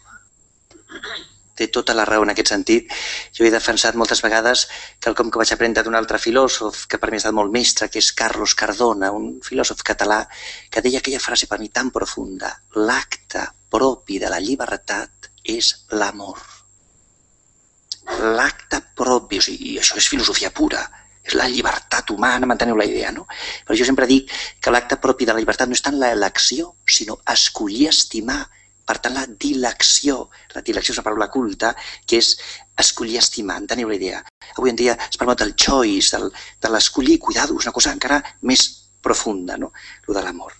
Té tota la raó en aquest sentit. Jo he defensat moltes vegades que el com que vaig aprendre d'un altre filòsof que per mi ha estat molt mestre, que és Carlos Cardona, un filòsof català, que deia aquella frase per mi tan profunda, l'acte propi de la llibertat és l'amor. L'acte propi, o sigui, això és filosofia pura, és la llibertat humana, manteneu la idea, no? Però jo sempre dic que l'acte propi de la llibertat no és tant l'elecció, sinó escollir estimar. Per tant, la dilecció, la dilecció és una paraula culta, que és escollir estimar, enteneu la idea. Avui en dia es parla del choice, del, de l'escollir, cuidado, és una cosa encara més profunda, no? Lo de l'amor.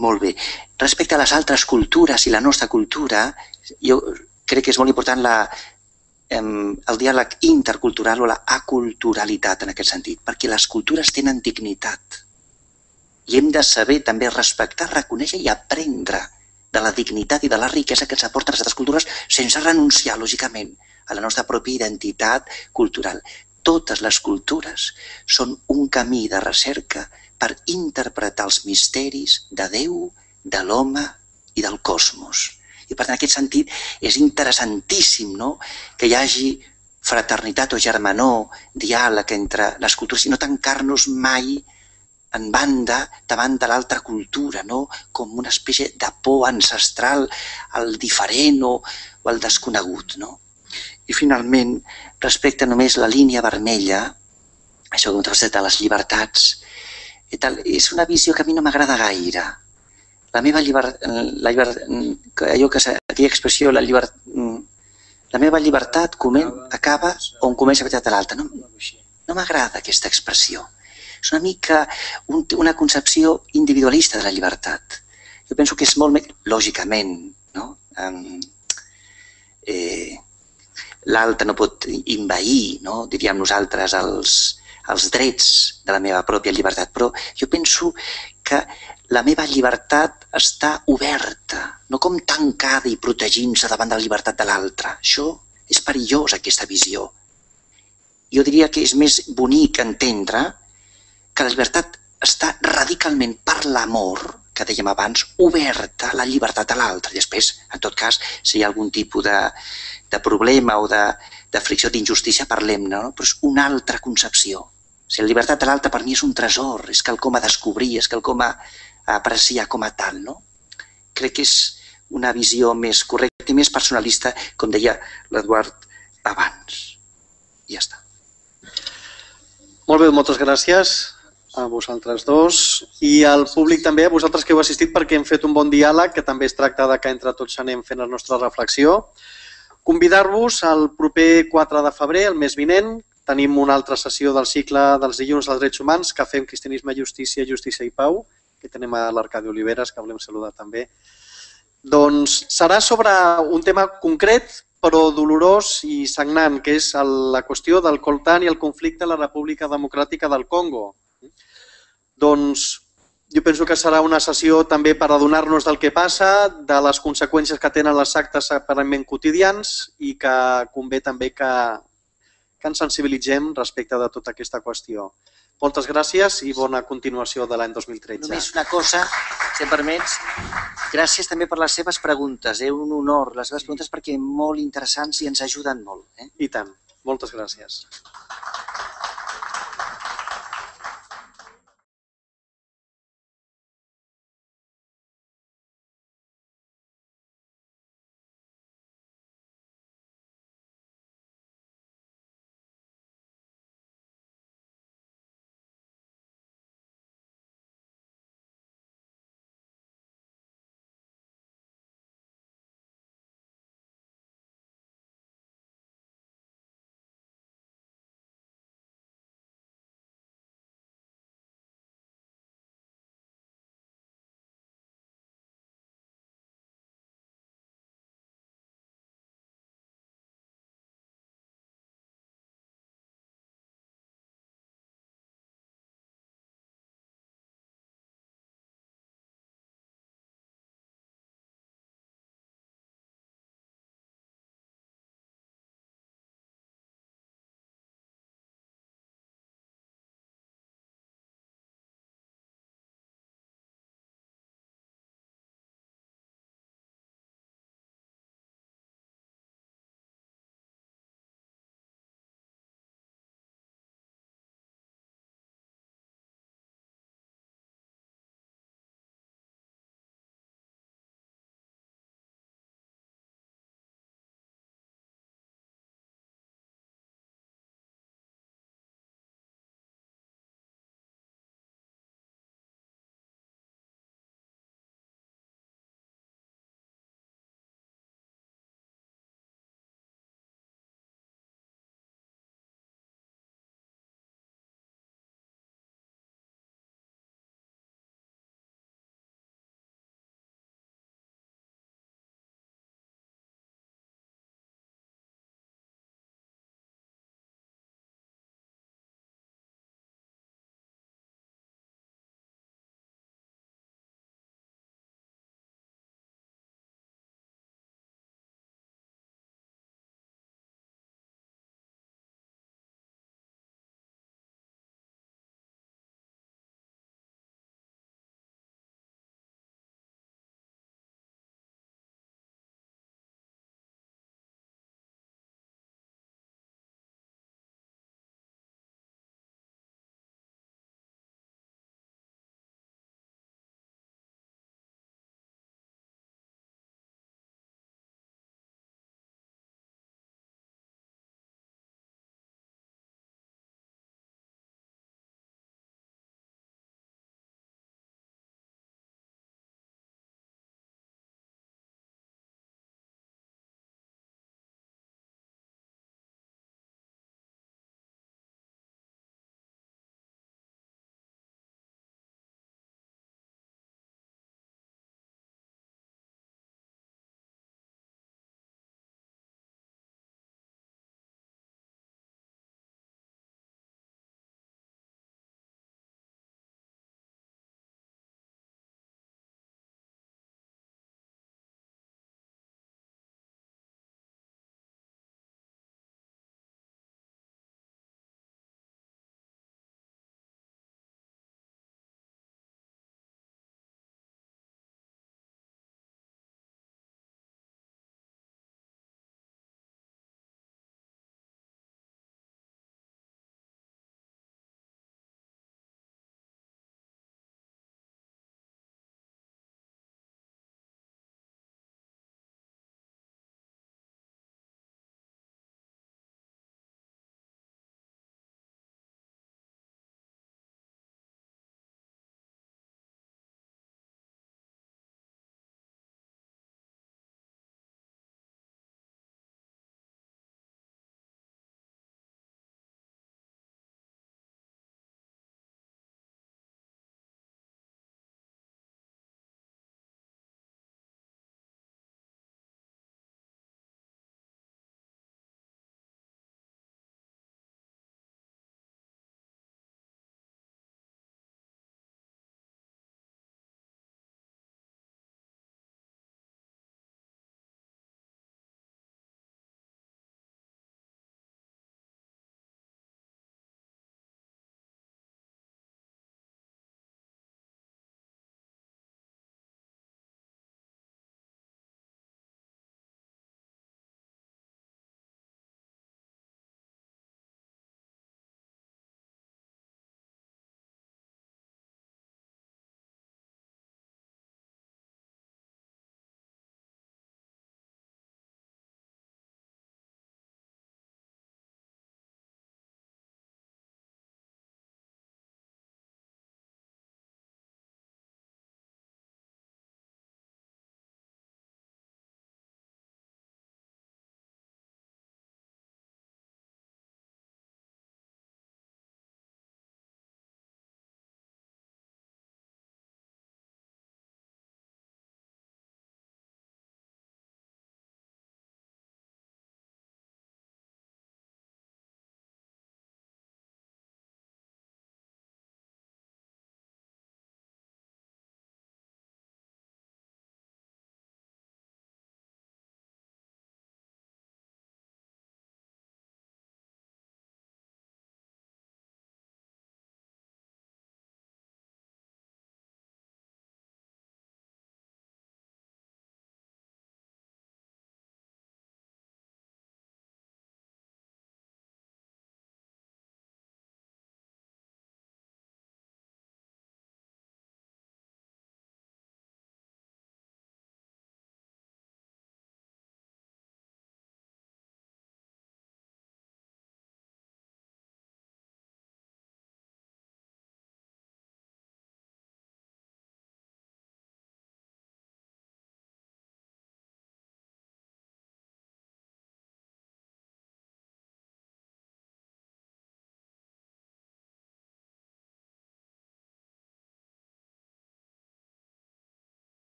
Molt bé. Respecte a les altres cultures i la nostra cultura, jo crec que és molt important la, el diàleg intercultural o la aculturalitat en aquest sentit, perquè les cultures tenen dignitat. I hem de saber també respectar, reconèixer i aprendre de la dignitat i de la riquesa que ens aporten les altres cultures sense renunciar, lògicament, a la nostra pròpia identitat cultural. Totes les cultures són un camí de recerca per interpretar els misteris de Déu, de l'home i del cosmos. I per tant, en aquest sentit, és interessantíssim no? que hi hagi fraternitat o germanor, diàleg entre les cultures, i no tancar-nos mai en banda davant de l'altra cultura, no? com una espècie de por ancestral al diferent o, o al desconegut. No? I finalment, respecte només la línia vermella, això que hem de les llibertats, i tal, és una visió que a mi no m'agrada gaire. La meva llibertat, lliber, allò que aquella expressió, la llibertat, la meva llibertat comen, acaba on comença la de l'altra. No, no m'agrada aquesta expressió. És una mica un, una concepció individualista de la llibertat. Jo penso que és molt més, lògicament, no? Um, eh, l'altre no pot invair, no? diríem nosaltres, els, els drets de la meva pròpia llibertat, però jo penso que la meva llibertat està oberta, no com tancada i protegint-se davant de la llibertat de l'altre. Això és perillós, aquesta visió. Jo diria que és més bonic entendre que la llibertat està radicalment per l'amor, que dèiem abans, oberta a la llibertat a l'altre. Després, en tot cas, si hi ha algun tipus de, de problema o de, de fricció d'injustícia, parlem-ne, no? però és una altra concepció. O sigui, la llibertat de l'altre per mi és un tresor, és quelcom a descobrir, és quelcom a, a apreciar com a tal, no? Crec que és una visió més correcta i més personalista, com deia l'Eduard abans. I ja està. Molt bé, moltes gràcies a vosaltres dos i al públic també, a vosaltres que heu assistit perquè hem fet un bon diàleg que també es tracta de que entre tots anem fent la nostra reflexió. Convidar-vos al proper 4 de febrer, el mes vinent, tenim una altra sessió del cicle dels dilluns dels drets humans, que fem cristianisme, justícia, justícia i pau, que tenim a l'Arcadi Oliveres, que volem saludar també. Doncs serà sobre un tema concret, però dolorós i sagnant, que és la qüestió del coltan i el conflicte a la República Democràtica del Congo. Doncs jo penso que serà una sessió també per adonar-nos del que passa, de les conseqüències que tenen les actes aparentment quotidians i que convé també que que ens sensibilitzem respecte de tota aquesta qüestió. Moltes gràcies i bona continuació de l'any 2013. Només una cosa, si em permets, gràcies també per les seves preguntes, eh? un honor, les seves preguntes perquè molt interessants i ens ajuden molt. Eh? I tant, moltes gràcies.